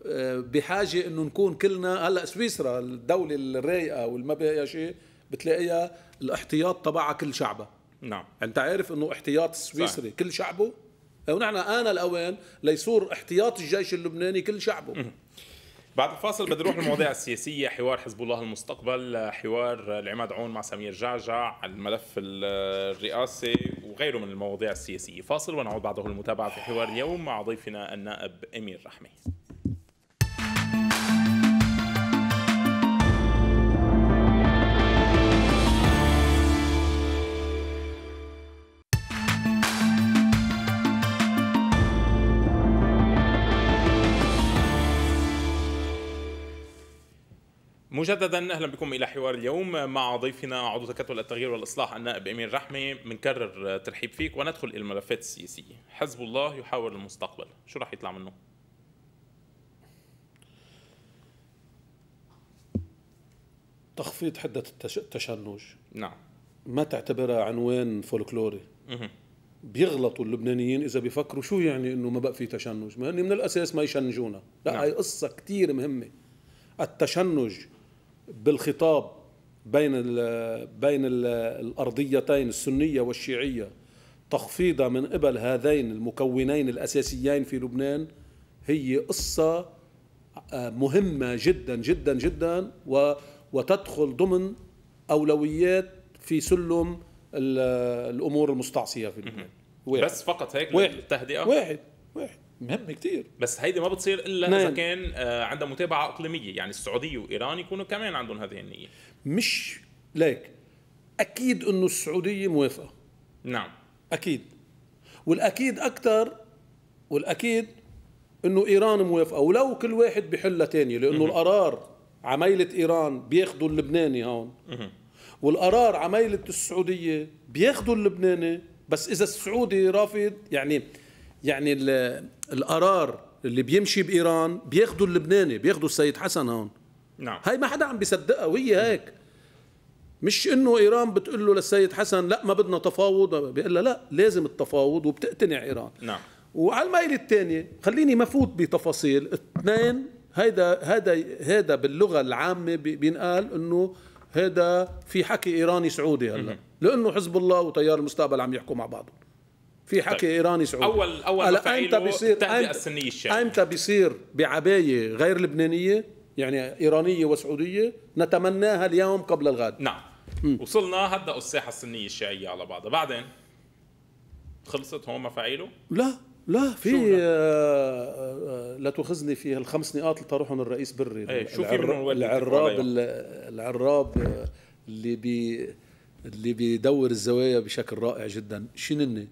آه، بحاجة إنه نكون كلنا هلأ سويسرا الدولة الرايقة والما بها شيء بتلاقيها الاحتياط تبعها كل شعبها. نعم. أنت عارف إنه احتياط السويسري كل شعبه؟ ونحن آن الأوان ليصور احتياط الجيش اللبناني كل شعبه. بعد الفاصل بدي نروح للمواضيع السياسية حوار حزب الله المستقبل حوار العماد عون مع سمير جعجع الملف الرئاسي وغيره من المواضيع السياسية. فاصل ونعود بعده المتابعة في حوار اليوم مع ضيفنا النائب أمير رحمي. مجددا أهلا بكم إلى حوار اليوم مع ضيفنا عضو تكتل التغيير والإصلاح النائب إميل رحمة بنكرر ترحيب فيك وندخل إلى الملفات السياسية. حزب الله يحاور المستقبل. شو راح يطلع منه؟ تخفيض حدة التشنج. نعم. ما تعتبرها عنوان فولكلوري. بيغلطوا اللبنانيين إذا بيفكروا شو يعني إنه ما بقى في تشنج؟ ما من الأساس ما يشنجونا. لا نعم. هاي قصة كثير مهمة. التشنج بالخطاب بين ال بين ال الأرضيتين السنية والشيعية تخفيضها من قبل هذين المكونين الأساسيين في لبنان هي قصة آه، مهمة جدا جدا جدا وتدخل ضمن أولويات في سلم الأمور المستعصية في لبنان. بس فقط هيك واحد. التهدئه واحد واحد. مهم كثير بس هيدي ما بتصير إلا نعم. إذا كان آه، عندها متابعة إقليمية. يعني السعودية وإيران يكونوا كمان عندهم هذه النية. مش ليك. أكيد إنه السعودية موافقة. نعم. أكيد. والأكيد أكثر والأكيد إنه إيران موافقة. ولو كل واحد بحلها تانية لأنه القرار عميله إيران بياخذوا اللبناني هون. والقرار عميله السعودية بياخذوا اللبناني. بس إذا السعودي رافض يعني يعني القرار اللي بيمشي بإيران بياخذوا اللبناني بياخذوا السيد حسن هون. نعم. هاي ما حدا عم بيصدقها وهي هيك. مش إنه إيران بتقول له للسيد حسن لا ما بدنا تفاوض. بيقول لها لا لازم التفاوض وبتقتنع إيران. نعم. وعلى الميل الثانية خليني ما فوت بتفاصيل. اثنين هيدا هذا هذا باللغة العامة بينقال إنه هذا في حكي إيراني سعودي هلأ. لأنه حزب الله وتيار المستقبل عم يحكوا مع بعضهم. في حكي طيب. إيراني سعودي. اول أول أنت بيصير التهدئه السنية الشاملة. إمتى بيصير بعباية غير لبنانية يعني إيرانية وسعودية نتمناها اليوم قبل الغد. نعم. م. وصلنا هدأوا الساحة السنية الشيعيه على بعضها. بعدين؟ خلصت هون مفاعيله؟ لا لا في آه آه لا تؤاخذني في الخمس نقاط اللي طرحهم الرئيس بري. إيه شو في العراب العراب اللي بي اللي بيدور الزوايا بشكل رائع جدا. شنني؟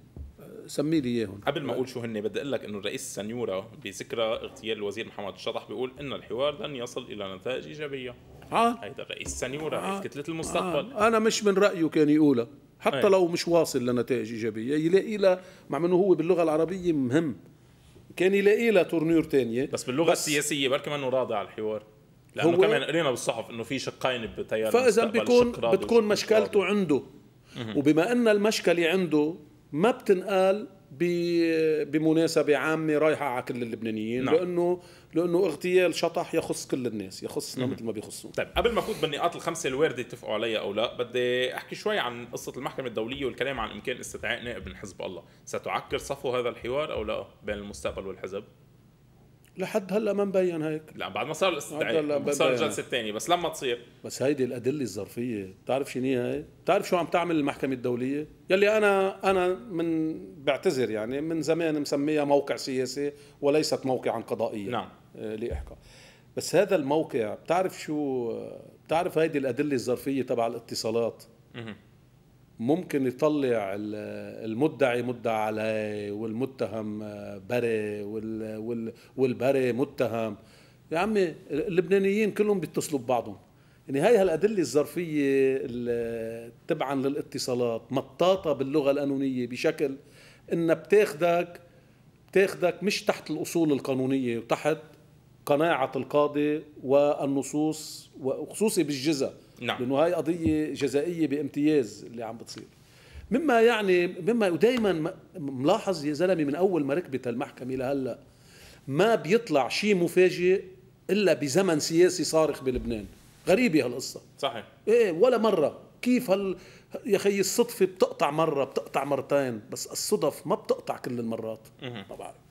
سمي لي إياهم. قبل ما أقول شو هن بدي أقول لك إنه الرئيس سنيورا بذكرى اغتيال الوزير محمد الشطح بيقول إن الحوار لن يصل إلى نتائج إيجابية. آه. هيدا الرئيس سنيورا آه. كتلة المستقبل. آه. أنا مش من رأيه كان يقولها. حتى أي. لو مش واصل لنتائج إيجابية يلاقي لها مع إنه هو باللغة العربية مهم. كان يلاقي لها تورنير ثانية بس باللغة بس السياسية بركي منه راضي على الحوار. لأنه هو كمان قرينا بالصحف إنه في شقين بتيار فإذا بيكون بتكون مشكلته عنده. وبما إن المشكلة عنده ما بتنقال بمناسبة عامة رايحة على كل اللبنانيين نعم. لأنه لأنه اغتيال شطح يخص كل الناس يخصنا مثل ما بيخصون طيب قبل ما أفوت بالنقاط الخمسة الواردة اتفقوا عليها أو لا بدي أحكي شوي عن قصة المحكمة الدولية والكلام عن إمكان استدعاء نائب من حزب الله. ستعكر صفو هذا الحوار أو لا بين المستقبل والحزب؟ لحد هلا ما مبين هيك. لا بعد ما صار الاستدعاء صار الجلسة الثانية بس لما تصير. بس هيدي الأدلة الظرفية بتعرف شنو هي بتعرف شو عم تعمل المحكمة الدولية؟ يلي أنا أنا من بعتذر يعني من زمان مسميها موقع سياسي وليست موقعا قضائيا. نعم. آه لاحقاق بس هذا الموقع بتعرف شو بتعرف هيدي الأدلة الظرفية تبع الاتصالات؟ ممكن يطلع المدعي مدعى عليه والمتهم بري والبري متهم. يا عمي اللبنانيين كلهم بيتصلوا ببعضهم. يعني هاي هالأدلة الظرفية تبعا للاتصالات مطاطة باللغة القانونية بشكل إنها بتاخدك بتاخدك مش تحت الأصول القانونية وتحت قناعة القاضي والنصوص وخصوصي بالجزاء نعم. لأنه هاي قضية جزائية بامتياز اللي عم بتصير. مما يعني مما ودائما ملاحظ يا زلمة من أول ما ركبت المحكمه لهلا ما بيطلع شيء مفاجئ إلا بزمن سياسي صارخ بلبنان. غريبة هالقصة. صحيح. إيه ولا مرة. كيف هال يا أخي الصدفة بتقطع مرة بتقطع مرتين بس الصدف ما بتقطع كل المرات. ما بعرف.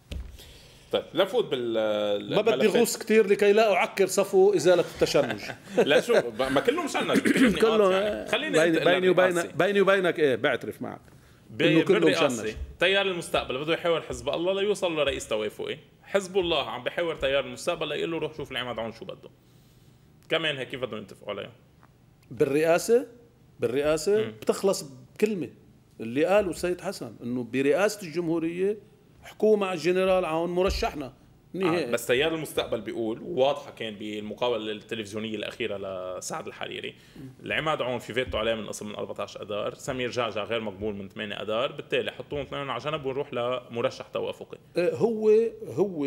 طيب لنفوت بال ما بدي غوص كثير لكي لا أعكر صفو إزالة التشنج لا شو ما كله مشنج كله يعني. خليني بيني, بيني وبينك بيني وبينك إيه بعترف معك. إنه كله مشنج تيار المستقبل بده يحاور حزب الله ليوصل لرئيس توافقي. حزب الله عم بحاور تيار المستقبل ليقول له روح شوف العماد عون شو بده. كمان هيك كيف بدهم يتفقوا عليها بالرئاسة؟ بالرئاسة. بتخلص بكلمة. اللي قاله السيد حسن إنه برئاسة الجمهورية حكوا مع الجنرال عون مرشحنا. نهائي. آه بس تيار المستقبل بيقول واضحة كان بالمقابله التلفزيونية الأخيرة لسعد الحريري. العماد عون في فيتو عليه من قسم من 14 اذار سمير جعجع غير مقبول من 8 اذار بالتالي حطوهم اثنين على جنب ونروح لمرشح توافقي. آه، هو هو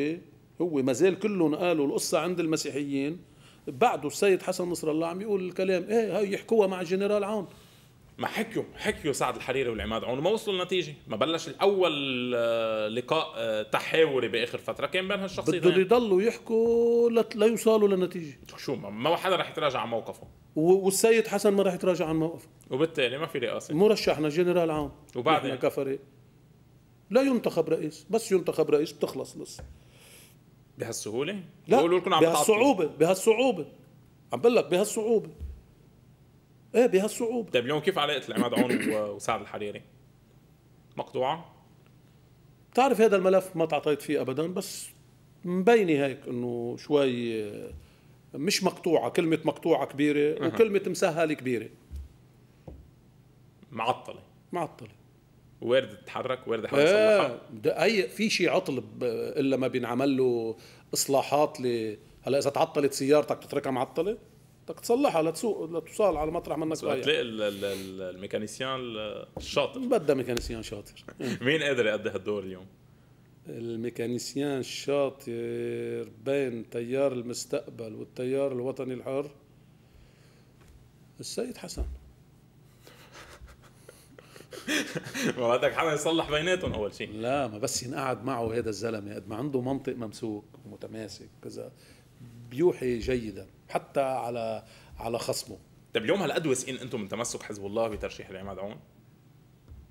هو ما زال كلهم قالوا القصة عند المسيحيين. بعده السيد حسن نصر الله عم يقول الكلام إيه هاي يحكوها مع الجنرال عون. ما حكيوا حكيوا سعد الحريري والعماد. عون وما وصلوا لنتيجه ما بلش الأول آه، لقاء آه، تحاوري بآخر فترة. كان بين هالشخصيتين بدهم يضلوا يحكوا ليوصلوا لنتيجه شو ما حدا رح يتراجع عن موقفه. والسيد حسن ما رح يتراجع عن موقفه. وبالتالي ما في رئاسة. مرشحنا جنرال عون وبعدين؟ كفري لا ينتخب رئيس. بس ينتخب رئيس بتخلص لسه بهالسهولة؟ لا بهالصعوبة بهالصعوبة. عم بقول لك بهالصعوبة. إيه بهالصعوبة. طيب اليوم كيف علاقة العماد عون وسعد الحريري؟ مقطوعة؟ بتعرف هذا الملف ما تعطيت فيه ابدا بس مبينة هيك إنه شوي مش مقطوعة كلمة مقطوعة كبيرة وكلمة مسهلة كبيرة. معطلة. معطلة. وارد تتحرك؟ وارد يصلحها آه أي في شيء عطل إلا ما بينعمل له إصلاحات ل هلأ إذا تعطلت سيارتك تتركها معطلة؟ بدك تصلحها لتسوق لتوصل على مطرح منك رايح تلاقي الميكانيسيان الشاطر بدها ميكانيسيان شاطر. مين قادر يأدي هالدور اليوم؟ الميكانيسيان الشاطر بين تيار المستقبل والتيار الوطني الحر. السيد حسن. ما بدك حدا يصلح بيناتهم أول شيء لا ما بس ينقعد معه هذا الزلمة قد ما عنده منطق ممسوك ومتماسك. كذا بيوحي جيدا. حتى على على خصمه. طيب اليوم هالقد واثقين أنتم من تمسك حزب الله بترشيح العماد عون؟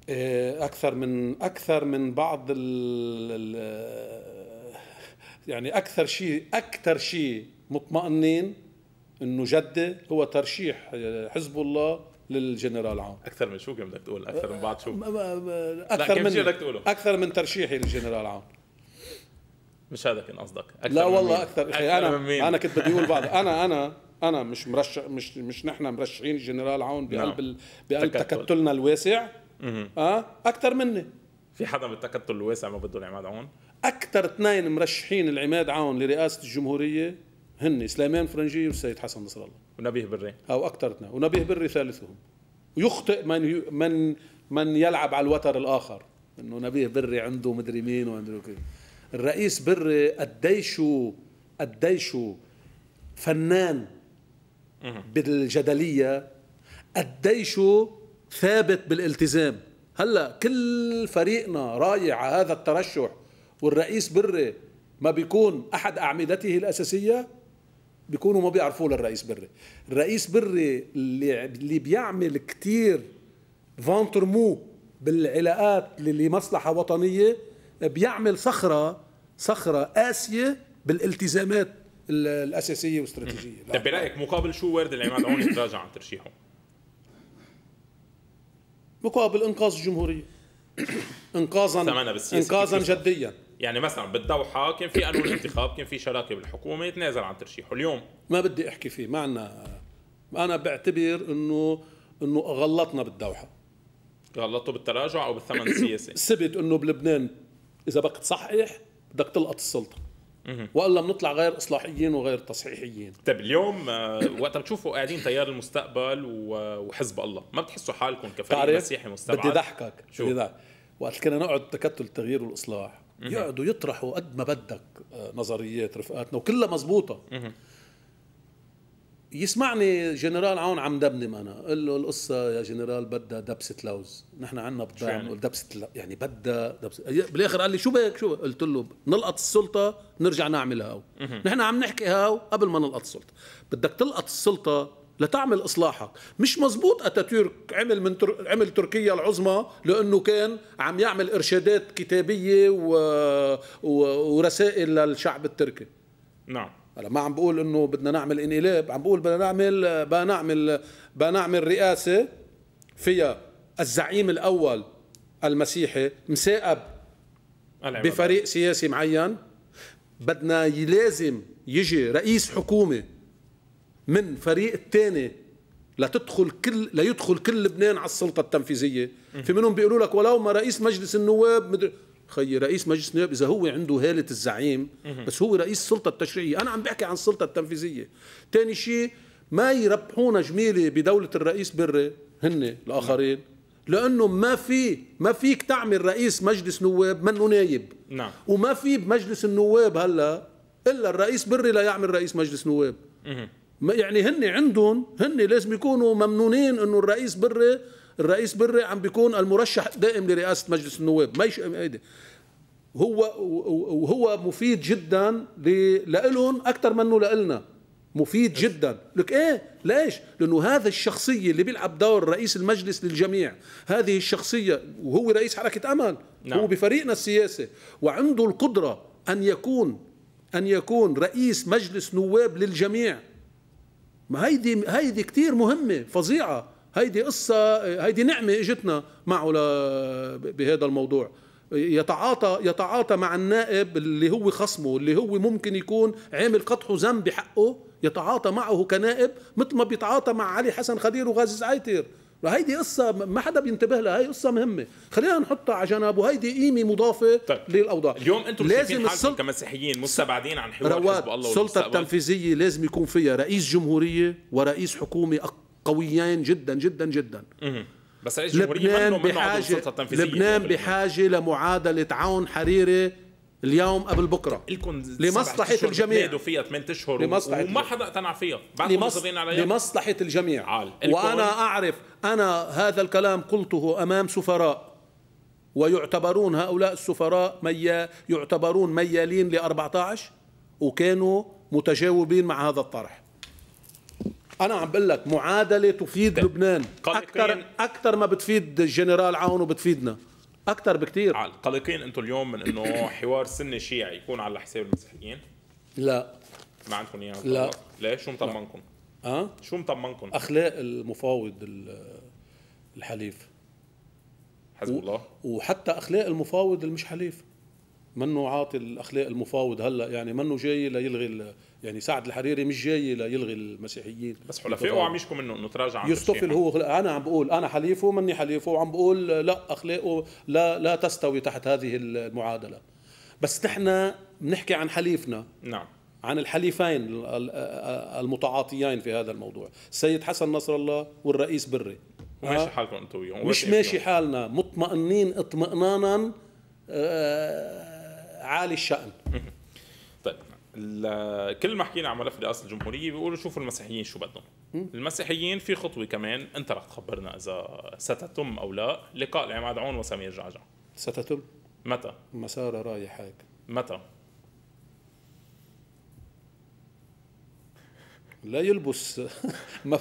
إيه، أكثر من أكثر من بعض ال يعني أكثر شيء أكثر شيء مطمئنين إنه جده هو ترشيح حزب الله للجنرال عون. أكثر من شو كان بدك تقول؟ أكثر من بعض شو؟ أكثر من بدك تقوله. أكثر من ترشيحي للجنرال عون. مش هذا كان قصدك. لا والله أكثر. أخي أنا أنا كنت بدي أقول بعض. أنا أنا أنا مش مرشح مش مش نحن مرشحين الجنرال عون بقلب نعم. بقلب تكتلنا الواسع. آه؟ أكثر مني. في حدا بالتكتل الواسع ما بده العماد عون أكثر اثنين مرشحين العماد عون لرئاسة الجمهورية هن سليمان فرنجي والسيد حسن نصر الله. ونبيه بري. أو أكثر اثنين. ونبيه بري ثالثهم. ويخطئ من من من يلعب على الوتر الآخر. إنه نبيه بري عنده مدري مين وعنده كذا الرئيس بري قديشو قديشو فنان بالجدلية قديشو ثابت بالالتزام. هلأ كل فريقنا رايح على هذا الترشح والرئيس بري ما بيكون أحد أعمدته الأساسية بيكونوا ما بيعرفوا للرئيس بري الرئيس بري اللي, اللي بيعمل كتير فانتر مو بالعلاقات لمصلحة وطنية بيعمل صخرة صخرة قاسية بالالتزامات الأساسية والاستراتيجية. طيب برأيك مقابل شو وارد العماد عون يتراجع عن ترشيحه؟ مقابل إنقاذ الجمهورية. انقاذا انقاذا جديا. يعني مثلا بالدوحه كان في قانون انتخاب كان في شراكة بالحكومة يتنازل عن ترشيحه. اليوم؟ ما بدي أحكي فيه ما أنا بعتبر انه إنه غلطنا بالدوحة. غلطوا بالتراجع أو بالثمن السياسي؟ ثبت إنه بلبنان إذا بدك تصحح بدك تلقط السلطة. وإلا بنطلع غير إصلاحيين وغير تصحيحيين. طيب اليوم آه، وقتها بتشوفوا قاعدين تيار المستقبل و- وحزب الله. ما بتحسوا حالكم كفريق مسيحي مستبعد؟ بدي ضحكك شو؟ بدي ضحك. وقت كنا نقعد تكتل التغيير والإصلاح يقعدوا يطرحوا قد ما بدك آه، نظريات رفقاتنا وكلها مزبوطه يسمعني جنرال عون عم دبنم أنا. قل له القصة يا جنرال بدها دبسة لوز. نحن عندنا بضاعة يعني؟ دبسة يعني بدها دبسة. بالآخر قال لي شو بك؟ شو بك؟ قلت له نلقط السلطة نرجع نعمل هاو. نحن عم نحكي هاو قبل ما نلقط السلطة. بدك تلقط السلطة لتعمل إصلاحك. مش مزبوط أتاتورك عمل من تر... عمل تركيا العظمى لأنه كان عم يعمل إرشادات كتابية و... و... ورسائل للشعب التركي. نعم. أنا ما عم بقول إنه بدنا نعمل انقلاب عم بقول بدنا نعمل بدنا نعمل بدنا نعمل رئاسة فيها الزعيم الأول المسيحي العماد. بفريق سياسي معين. بدنا لازم يجي رئيس حكومة من فريق الثاني لتدخل كل ليدخل كل لبنان على السلطة التنفيذية. في منهم بيقولوا لك ولو ما رئيس مجلس النواب مدري خيي رئيس مجلس النواب إذا هو عنده هالة الزعيم بس هو رئيس السلطه التشريعية. أنا عم بحكي عن السلطه التنفيذية. ثاني شيء ما يربحونا جميلة بدولة الرئيس بري هن الآخرين. لأنه ما في ما فيك تعمل رئيس مجلس نواب منه نايب. نعم. وما في بمجلس النواب هلا إلا الرئيس بري لا يعمل رئيس مجلس نواب. يعني هن عندهم هن لازم يكونوا ممنونين إنه الرئيس بري الرئيس بري عم بيكون المرشح الدائم لرئاسة مجلس النواب ما يش... هو وهو مفيد جدا لهم أكثر منه لنا مفيد جدا. لك إيه؟ ليش لأنه هذا الشخصية اللي بيلعب دور رئيس المجلس للجميع هذه الشخصية وهو رئيس حركة أمل نعم. هو بفريقنا السياسي وعنده القدرة أن يكون أن يكون رئيس مجلس نواب للجميع. ما هيدي هيدي كثير مهمة فظيعة. هيدي قصة هيدي نعمة إجتنا معه ل- بهذا الموضوع. يتعاطى يتعاطى مع النائب اللي هو خصمه اللي هو ممكن يكون عامل قطحه ذنب بحقه يتعاطى معه كنائب مثل ما بيتعاطى مع علي حسن خدير وغازي زعيتر هيدي قصة ما حدا بينتبه لها هي قصة مهمة. خلينا نحطها على جنب وهيدي قيمة مضافة طيب. للأوضاع. اليوم أنتم لازم السلطة كمسيحيين مستبعدين عن حوار حزب الله السلطة التنفيذية لازم يكون فيها رئيس جمهورية ورئيس حكومة قويين جدا جدا جدا. بس لبنان بحاجة لبنان بحاجة لمعادلة عون حريري اليوم قبل بكرة. لكم لمصلحة الجميع. فيها 8 أشهر لمصلحة وما. حدا اقتنع فيها. بعدكم لمص... مصرين عليها. لمصلحة الجميع. عال. وأنا أعرف أنا هذا الكلام قلته أمام سفراء. ويعتبرون هؤلاء السفراء ميا يعتبرون ميالين ل 14 وكانوا متجاوبين مع هذا الطرح. أنا عم بقول لك معادلة تفيد لبنان. أكثر أكثر ما بتفيد الجنرال عون وبتفيدنا. أكثر بكثير. قلقين أنتم اليوم من إنه حوار سني شيعي يكون على حساب المسيحيين؟ لا. ما عندكم اياه لا. ليش شو مطمنكم؟ أه؟ شو مطمنكم؟ أخلاق المفاوض ال- الحليف. حزب الله. وحتى أخلاق المفاوض المش حليف. منه عاطي الأخلاق المفاوض هلأ؟ يعني منه جاي ليلغي يعني سعد الحريري مش جاي ليلغي المسيحيين. بس حلفائه عم يشكوا منه إنه تراجع عن يستفل ترشيحه. هو أنا عم بقول أنا حليفه مني حليفه وعم بقول لا أخلاقه لا لا تستوي تحت هذه المعادلة. بس نحن بنحكي عن حليفنا. نعم. عن الحليفين ال- ال- المتعاطيين في هذا الموضوع. السيد حسن نصر الله والرئيس بري. وماشي آه. حالكم أنتم وياهم. مش ماشي. حالنا. مطمئنين اطمئنانا آه، عالي الشأن. ال- كل ما حكينا عن ملف رئاسه الجمهورية بيقولوا شوفوا المسيحيين شو بدهم. المسيحيين في خطوة كمان انت رح تخبرنا إذا ستتم أو لا. لقاء العماد عون وسمير جعجع ستتم؟ متى؟ مسار رايح هيك. متى؟ لا يلبس. ما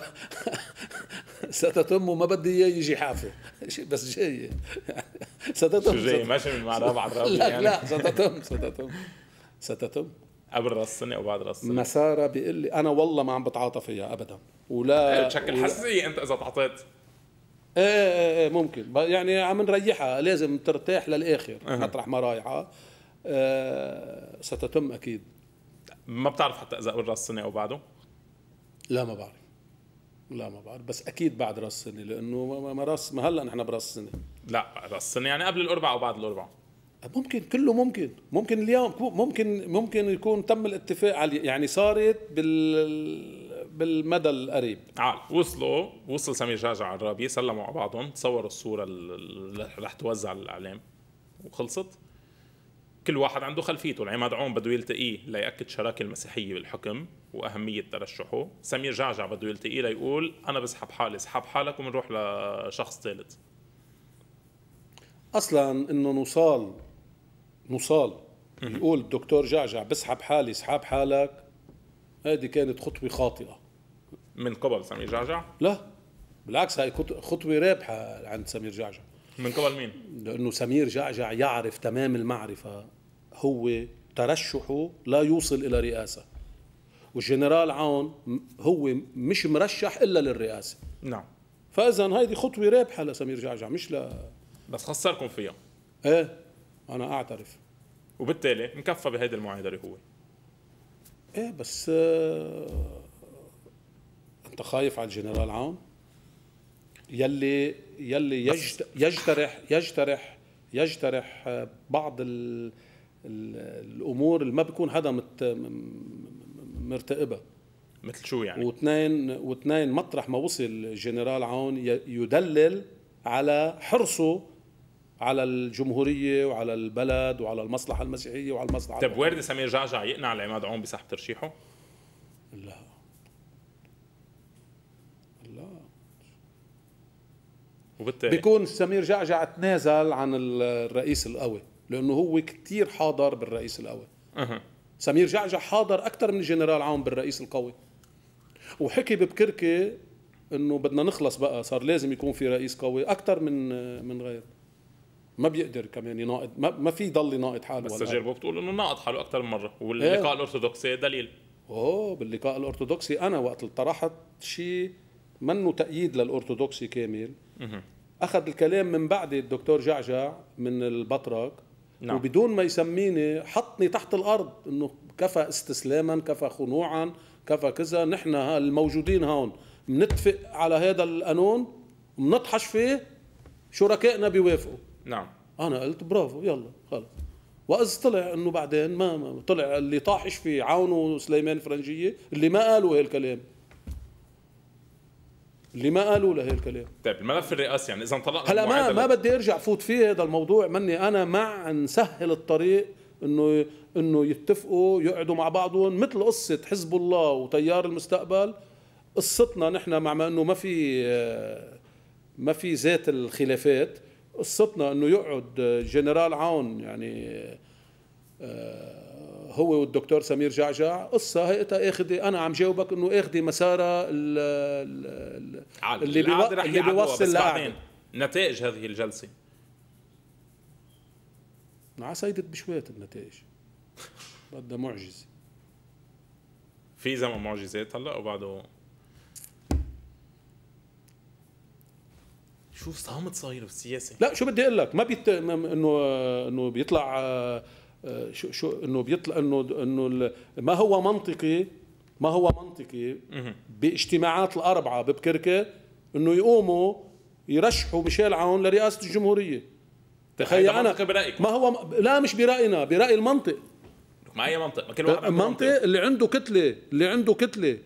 ستتم وما بدي إياه يجي حافة. بس جاي. ستتم شو جاي؟ ماشي من رابي لا يعني. لا ستتم ستتم. ستتم. قبل راس السنة أو بعد راس السنة؟ مسارة بيقول لي أنا والله ما عم بتعاطى فيها ابدا. ولا بتشكل ولا- حساسية أنت إذا تعطيت إيه إيه إيه ممكن. يعني عم نريحها. لازم ترتاح للآخر. أها. مطرح ما رايحة. آه ستتم أكيد. ما بتعرف حتى إذا قبل راس السنة أو بعده؟ لا ما بعرف. لا ما بعرف. بس أكيد بعد راس السنة لأنه ما راس ما هلأ نحن براس السنة. لا راس السنة يعني قبل الاربعاء أو بعد الاربعاء ممكن كله ممكن. ممكن اليوم ممكن ممكن يكون تم الاتفاق على يعني صارت بال بالمدى القريب. عال وصلوا وصل سمير جعجع على الرابي سلموا على بعضهم تصوروا الصورة اللي رح توزع على الإعلام وخلصت. كل واحد عنده خلفيته العماد عون بده يلتقيه ليأكد شراكة المسيحية بالحكم وأهمية ترشحه. سمير جعجع بده يلتقيه ليقول أنا بسحب حالي اسحب حالك وبنروح لشخص ثالث. أصلا إنه نوصل نوصل يقول الدكتور جعجع بسحب حالي اسحب حالك. هذه كانت خطوة خاطئة. من قبل سمير جعجع؟ لا بالعكس هاي خطوة رابحة عند سمير جعجع. من قبل مين؟ لأنه سمير جعجع يعرف تمام المعرفة. هو ترشحه لا يوصل إلى رئاسة. والجنرال عون هو مش مرشح إلا للرئاسة. نعم. فإذا هيدي خطوة رابحة لسمير جعجع مش ل بس خسركم فيها. إيه؟ أنا أعترف. وبالتالي مكفى بهيدي المعادلة هو. إيه بس آه أنت خايف على الجنرال عون يلي يلي يجترح يجترح يجترح بعض ال ال الأمور اللي ما بيكون حدا مت مرتقبها مثل شو يعني؟ واثنين واثنين مطرح ما وصل الجنرال عون يدلل على حرصه على الجمهورية وعلى البلد وعلى المصلحة المسيحية وعلى المصلحة طيب وارد سمير جعجع يقنع العماد عون بسحب ترشيحه؟ لا. لا. وبالتالي؟ بيكون سمير جعجع تنازل عن الرئيس القوي لأنه هو كثير حاضر بالرئيس القوي. أه. سمير جعجع حاضر أكثر من الجنرال عون بالرئيس القوي. وحكي ببكركة إنه بدنا نخلص بقى صار لازم يكون في رئيس قوي أكثر من من غير ما بيقدر كمان يناقض ما, ما في يضل يناقض حاله بس تجربه بتقول إنه ناقض حاله أكثر من مرة واللقاء إيه؟ الأرثوذكسي دليل. أوه باللقاء الأرثوذكسي أنا وقت طرحت شيء منه تأييد للأرثوذكسي كامل. أخذ الكلام من بعد الدكتور جعجع من البطرك نعم. وبدون ما يسميني حطني تحت الأرض إنه كفى استسلاما كفى خنوعا كفى كذا. نحن الموجودين هون بنتفق على هذا القانون بنطحش فيه شركائنا بيوافقوا. نعم. أنا قلت برافو يلا خلص. واذ طلع إنه بعدين ما, طلع اللي طاحش فيه عون وسليمان فرنجية اللي ما قالوا هالكلام اللي ما قالوا له الكلام طيب الملف الرئاسي يعني إذا انطلقنا هلا ما ما بدي أرجع فوت فيه هذا الموضوع مني أنا مع نسهل الطريق إنه إنه يتفقوا يقعدوا مع بعضهم مثل قصة حزب الله وتيار المستقبل. قصتنا نحن مع ما إنه ما في ما في ذات الخلافات. قصتنا إنه يقعد جنرال عون يعني آه هو والدكتور سمير جعجع. قصة هيئتها اخذي أنا عم جاوبك إنه اخذي مسارها اللي بيو... اللي بيوصل لقعدة نتائج هذه الجلسة. مع سيدة بشويت النتائج. بدها معجزة. في زمن معجزات هلأ وبعده شو صامت صاير بالسياسة لا شو بدي أقول لك؟ ما بيت إنه إنه بيطلع آه، شو شو إنه بيطلع إنه إنه ما هو منطقي ما هو منطقي باجتماعات الأربعة ببكركة إنه يقوموا يرشحوا ميشيل عون لرئاسة الجمهورية. تخيل أنا برأيك. ما هو لا مش برأينا برأي المنطق. ما اي منطق ما كل واحد المنطق اللي عنده كتلة اللي عنده كتلة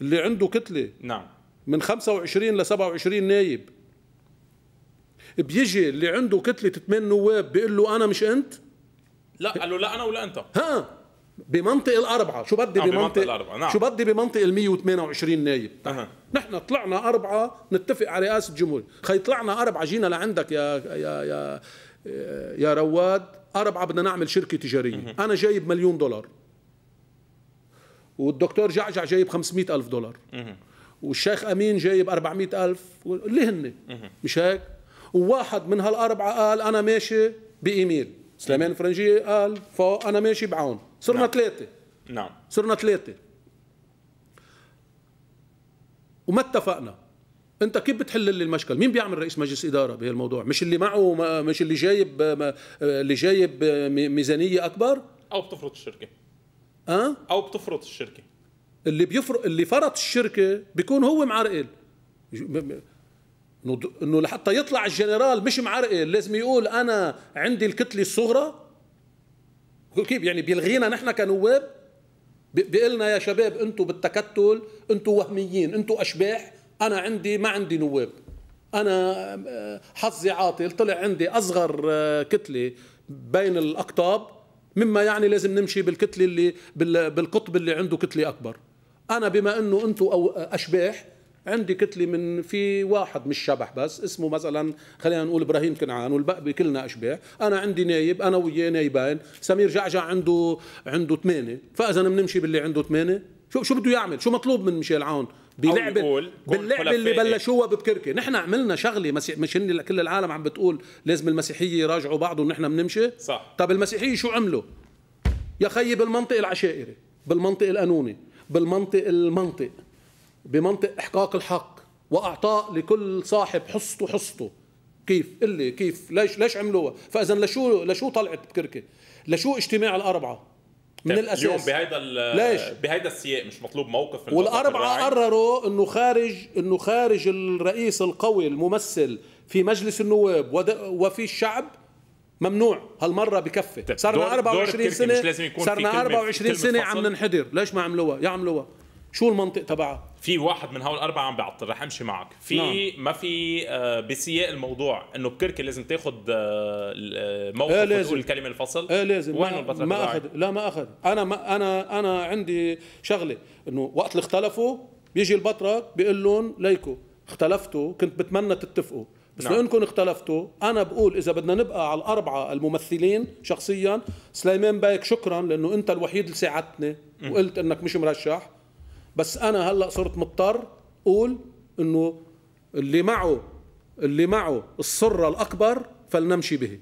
اللي عنده كتلة. نعم. من 25 ل 27 نايب. بيجي اللي عنده كتلة 8 نواب بيقول له أنا مش أنت؟ لا قال له لا أنا ولا أنت. ها؟ بمنطق الأربعة. شو بدي آه بمنطق, بمنطق الأربعة. نعم. شو بدي بمنطق ال 128 نايب؟ أه. نحن طلعنا أربعة نتفق على رئاسة الجمهورية. خي طلعنا أربعة جينا لعندك يا يا يا يا رواد. أربعة بدنا نعمل شركة تجارية. أنا جايب مليون دولار. والدكتور جعجع جايب 500 ألف دولار. والشيخ أمين جايب 400 ألف. اللي هن؟ مش هيك؟ وواحد من هالأربعة قال أنا ماشي بإيميل. سليمان فرنجية قال فأنا ماشي بعون. صرنا نعم. ثلاثة نعم. صرنا ثلاثة وما اتفقنا. أنت كيف بتحل لي المشكل؟ مين بيعمل رئيس مجلس إدارة بهالموضوع؟ مش اللي معه مش اللي جايب اللي جايب ميزانية أكبر؟ أو بتفرض الشركة. أه؟ أو بتفرض اللي اللي بيفرض اللي فرض الشركة بيكون هو معرقل إنه لحتى يطلع الجنرال مش معرقل لازم يقول أنا عندي الكتلة الصغرى. كيف؟ يعني بيلغينا نحن كنواب؟ بيقول لنا يا شباب أنتم بالتكتل أنتم وهميين أنتم أشباح أنا عندي ما عندي نواب. أنا آه، حظي عاطل طلع عندي أصغر آه، كتلة بين الأقطاب مما يعني لازم نمشي بالكتلة اللي بالقطب اللي عنده كتلة أكبر. أنا بما أنه أنتم أو أشباح عندي كتلة من في واحد مش شبح بس اسمه مثلا خلينا نقول إبراهيم كنعان والباقي كلنا أشباح. أنا عندي نايب أنا وياه نايبين. سمير جعجع عنده عنده ثمانيه فإذا بنمشي باللي عنده ثمانيه شو شو بده يعمل؟ شو مطلوب من ميشيل عون؟ بلعبه باللعبة اللي بلشوها ببكركي نحن عملنا شغلة مسيح مش هن كل العالم عم بتقول لازم المسيحية يراجعوا بعض ونحن بنمشي؟ صح. طب المسيحية شو عملوا؟ يا خيي بالمنطق العشائري بالمنطق القانوني. بالمنطق المنطق بمنطق إحقاق الحق وأعطاء لكل صاحب حصته حصته. كيف؟ اللي كيف؟ ليش ليش عملوها؟ فاذا لشو لشو طلعت بكركة؟ لشو اجتماع الأربعة؟ من طيب، الأساس. اليوم بهيدا ليش؟ بهيدا السياق مش مطلوب موقف من والأربعة قرروا إنه خارج إنه خارج الرئيس القوي الممثل في مجلس النواب وفي الشعب ممنوع. هالمرة بكفي. طيب، صرنا 24 سنة صرنا 24 سنة عم ننحدر. ليش ما عملوها؟ يعملوها شو المنطق تبعها؟ في واحد من هول الأربعة عم بيعطل رح أمشي معك. في نعم. ما في آه بسياق الموضوع إنه بكركي لازم تاخذ آه, آه، موقف إيه لازم. وتقول الكلمة الفصل. إيه لازم. وين ما, ما أخذ. لا ما أخذ. أنا ما أنا أنا عندي شغلة إنه وقت اللي اختلفوا بيجي البطرك بيقول لهم ليكو اختلفتوا كنت بتمنى تتفقوا. بس نعم. لأنكم اختلفتوا أنا بقول إذا بدنا نبقى على الأربعة الممثلين شخصيا سليمان بايك شكرا لأنه أنت الوحيد اللي ساعدتني وقلت إنك مش مرشح. بس أنا هلأ صرت مضطر أقول إنه اللي معه اللي معه السرة الأكبر فلنمشي به.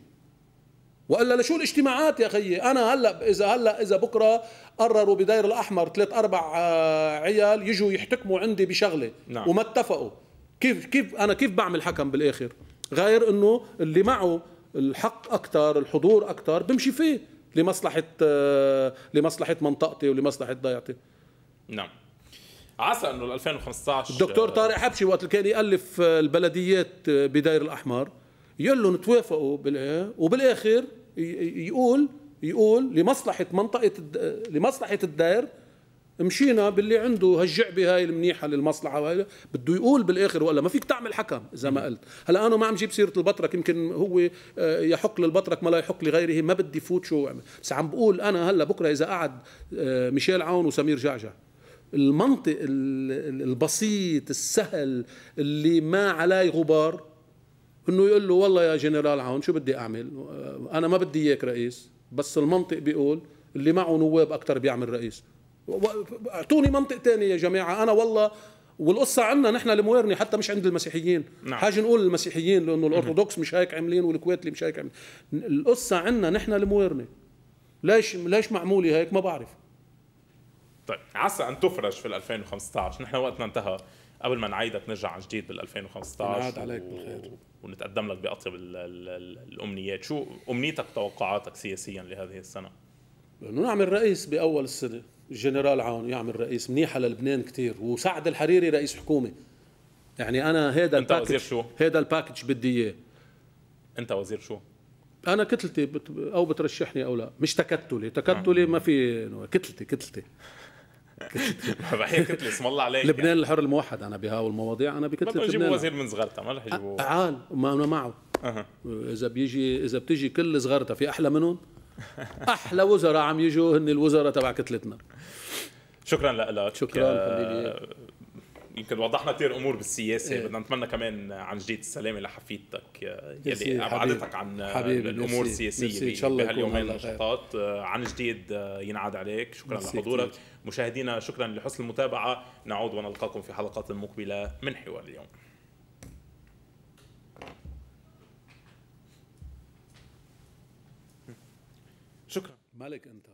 وإلا لشو الاجتماعات يا خيي أنا هلأ إذا هلأ إذا بكرة قرروا بداير الأحمر ثلاث أربع آه، عيال يجوا يحتكموا عندي بشغلة نعم. وما اتفقوا. كيف كيف أنا كيف بعمل حكم بالآخر؟ غير إنه اللي معه الحق أكثر الحضور أكثر بمشي فيه لمصلحة آه، لمصلحة منطقتي ولمصلحة ضيعتي. نعم. عسى إنه 2015 الدكتور طارق حبشي وقت اللي كان يألف البلديات بداير الأحمر يقول لهم توافقوا وبالآخر يقول يقول لمصلحة منطقة لمصلحة الداير مشينا باللي عنده هالجعبة هاي المنيحة للمصلحة هاي بده يقول بالآخر ولا ما فيك تعمل حكم إذا ما قلت. هلا أنا ما عم جيب سيرة البطرك يمكن هو آه، يحق للبطرك ما لا يحق لغيره ما بدي فوت شو بس عم بقول أنا هلا بكرة إذا قعد آه، ميشيل عون وسمير جعجع المنطق البسيط السهل اللي ما عليه غبار إنه يقول له والله يا جنرال عون شو بدي أعمل؟ أنا ما بدي إياك رئيس بس المنطق بيقول اللي معه نواب أكثر بيعمل رئيس. أعطوني منطق تاني يا جماعة. أنا والله والقصة عندنا نحن المويرني حتى مش عند المسيحيين. نعم. حاجة نقول للمسيحيين لأنه الأرثوذكس مش هيك عاملين والكويتلي مش هيك عاملين. القصة عندنا نحن المويرني. ليش ليش معمولة هيك؟ ما بعرف. طيب عسى أن تفرج في 2015 نحن وقتنا انتهى. قبل ما نعيدك نرجع عن جديد بال 2015 نعاد عليك بالخير. ونتقدم لك بأطيب الأمنيات. شو أمنيتك توقعاتك سياسيا لهذه السنة؟ انه نعمل رئيس بأول السنة. الجنرال عون يعمل رئيس منيحه للبنان كثير وسعد الحريري رئيس حكومة. يعني أنا هذا أنت وزير شو؟ هذا ال package بدي إياه. أنت وزير شو؟ أنا كتلتي بت... أو بترشحني أو لا. مش تكتلي تكتلي ما في كتلتي كتلتي. هي كتلة اسم الله عليك. لبنان يعني. الحر الموحد أنا بهاو المواضيع أنا بكتلة لبنان. يجيبوا وزير من صغرتها ما رح يجيبوا. عال ما أنا معه. أه. إذا بيجي إذا بتيجي كل صغرتها في أحلى منهم؟ أحلى وزراء عم يجوا هن الوزراء تبع كتلتنا. شكرا لك. شكرا حبيبي يمكن وضحنا كثير أمور بالسياسة إيه. بدنا نتمنى كمان عن جديد السلامة لحفيدتك يلي أبعدتك عن حبيبي الأمور السياسية بهاليومين النشاطات عن جديد ينعاد عليك. شكرا لحضورك. مشاهدينا شكرا لحسن المتابعة. نعود ونلقاكم في حلقات مقبلة من حوار اليوم. شكرا. مالك أنت.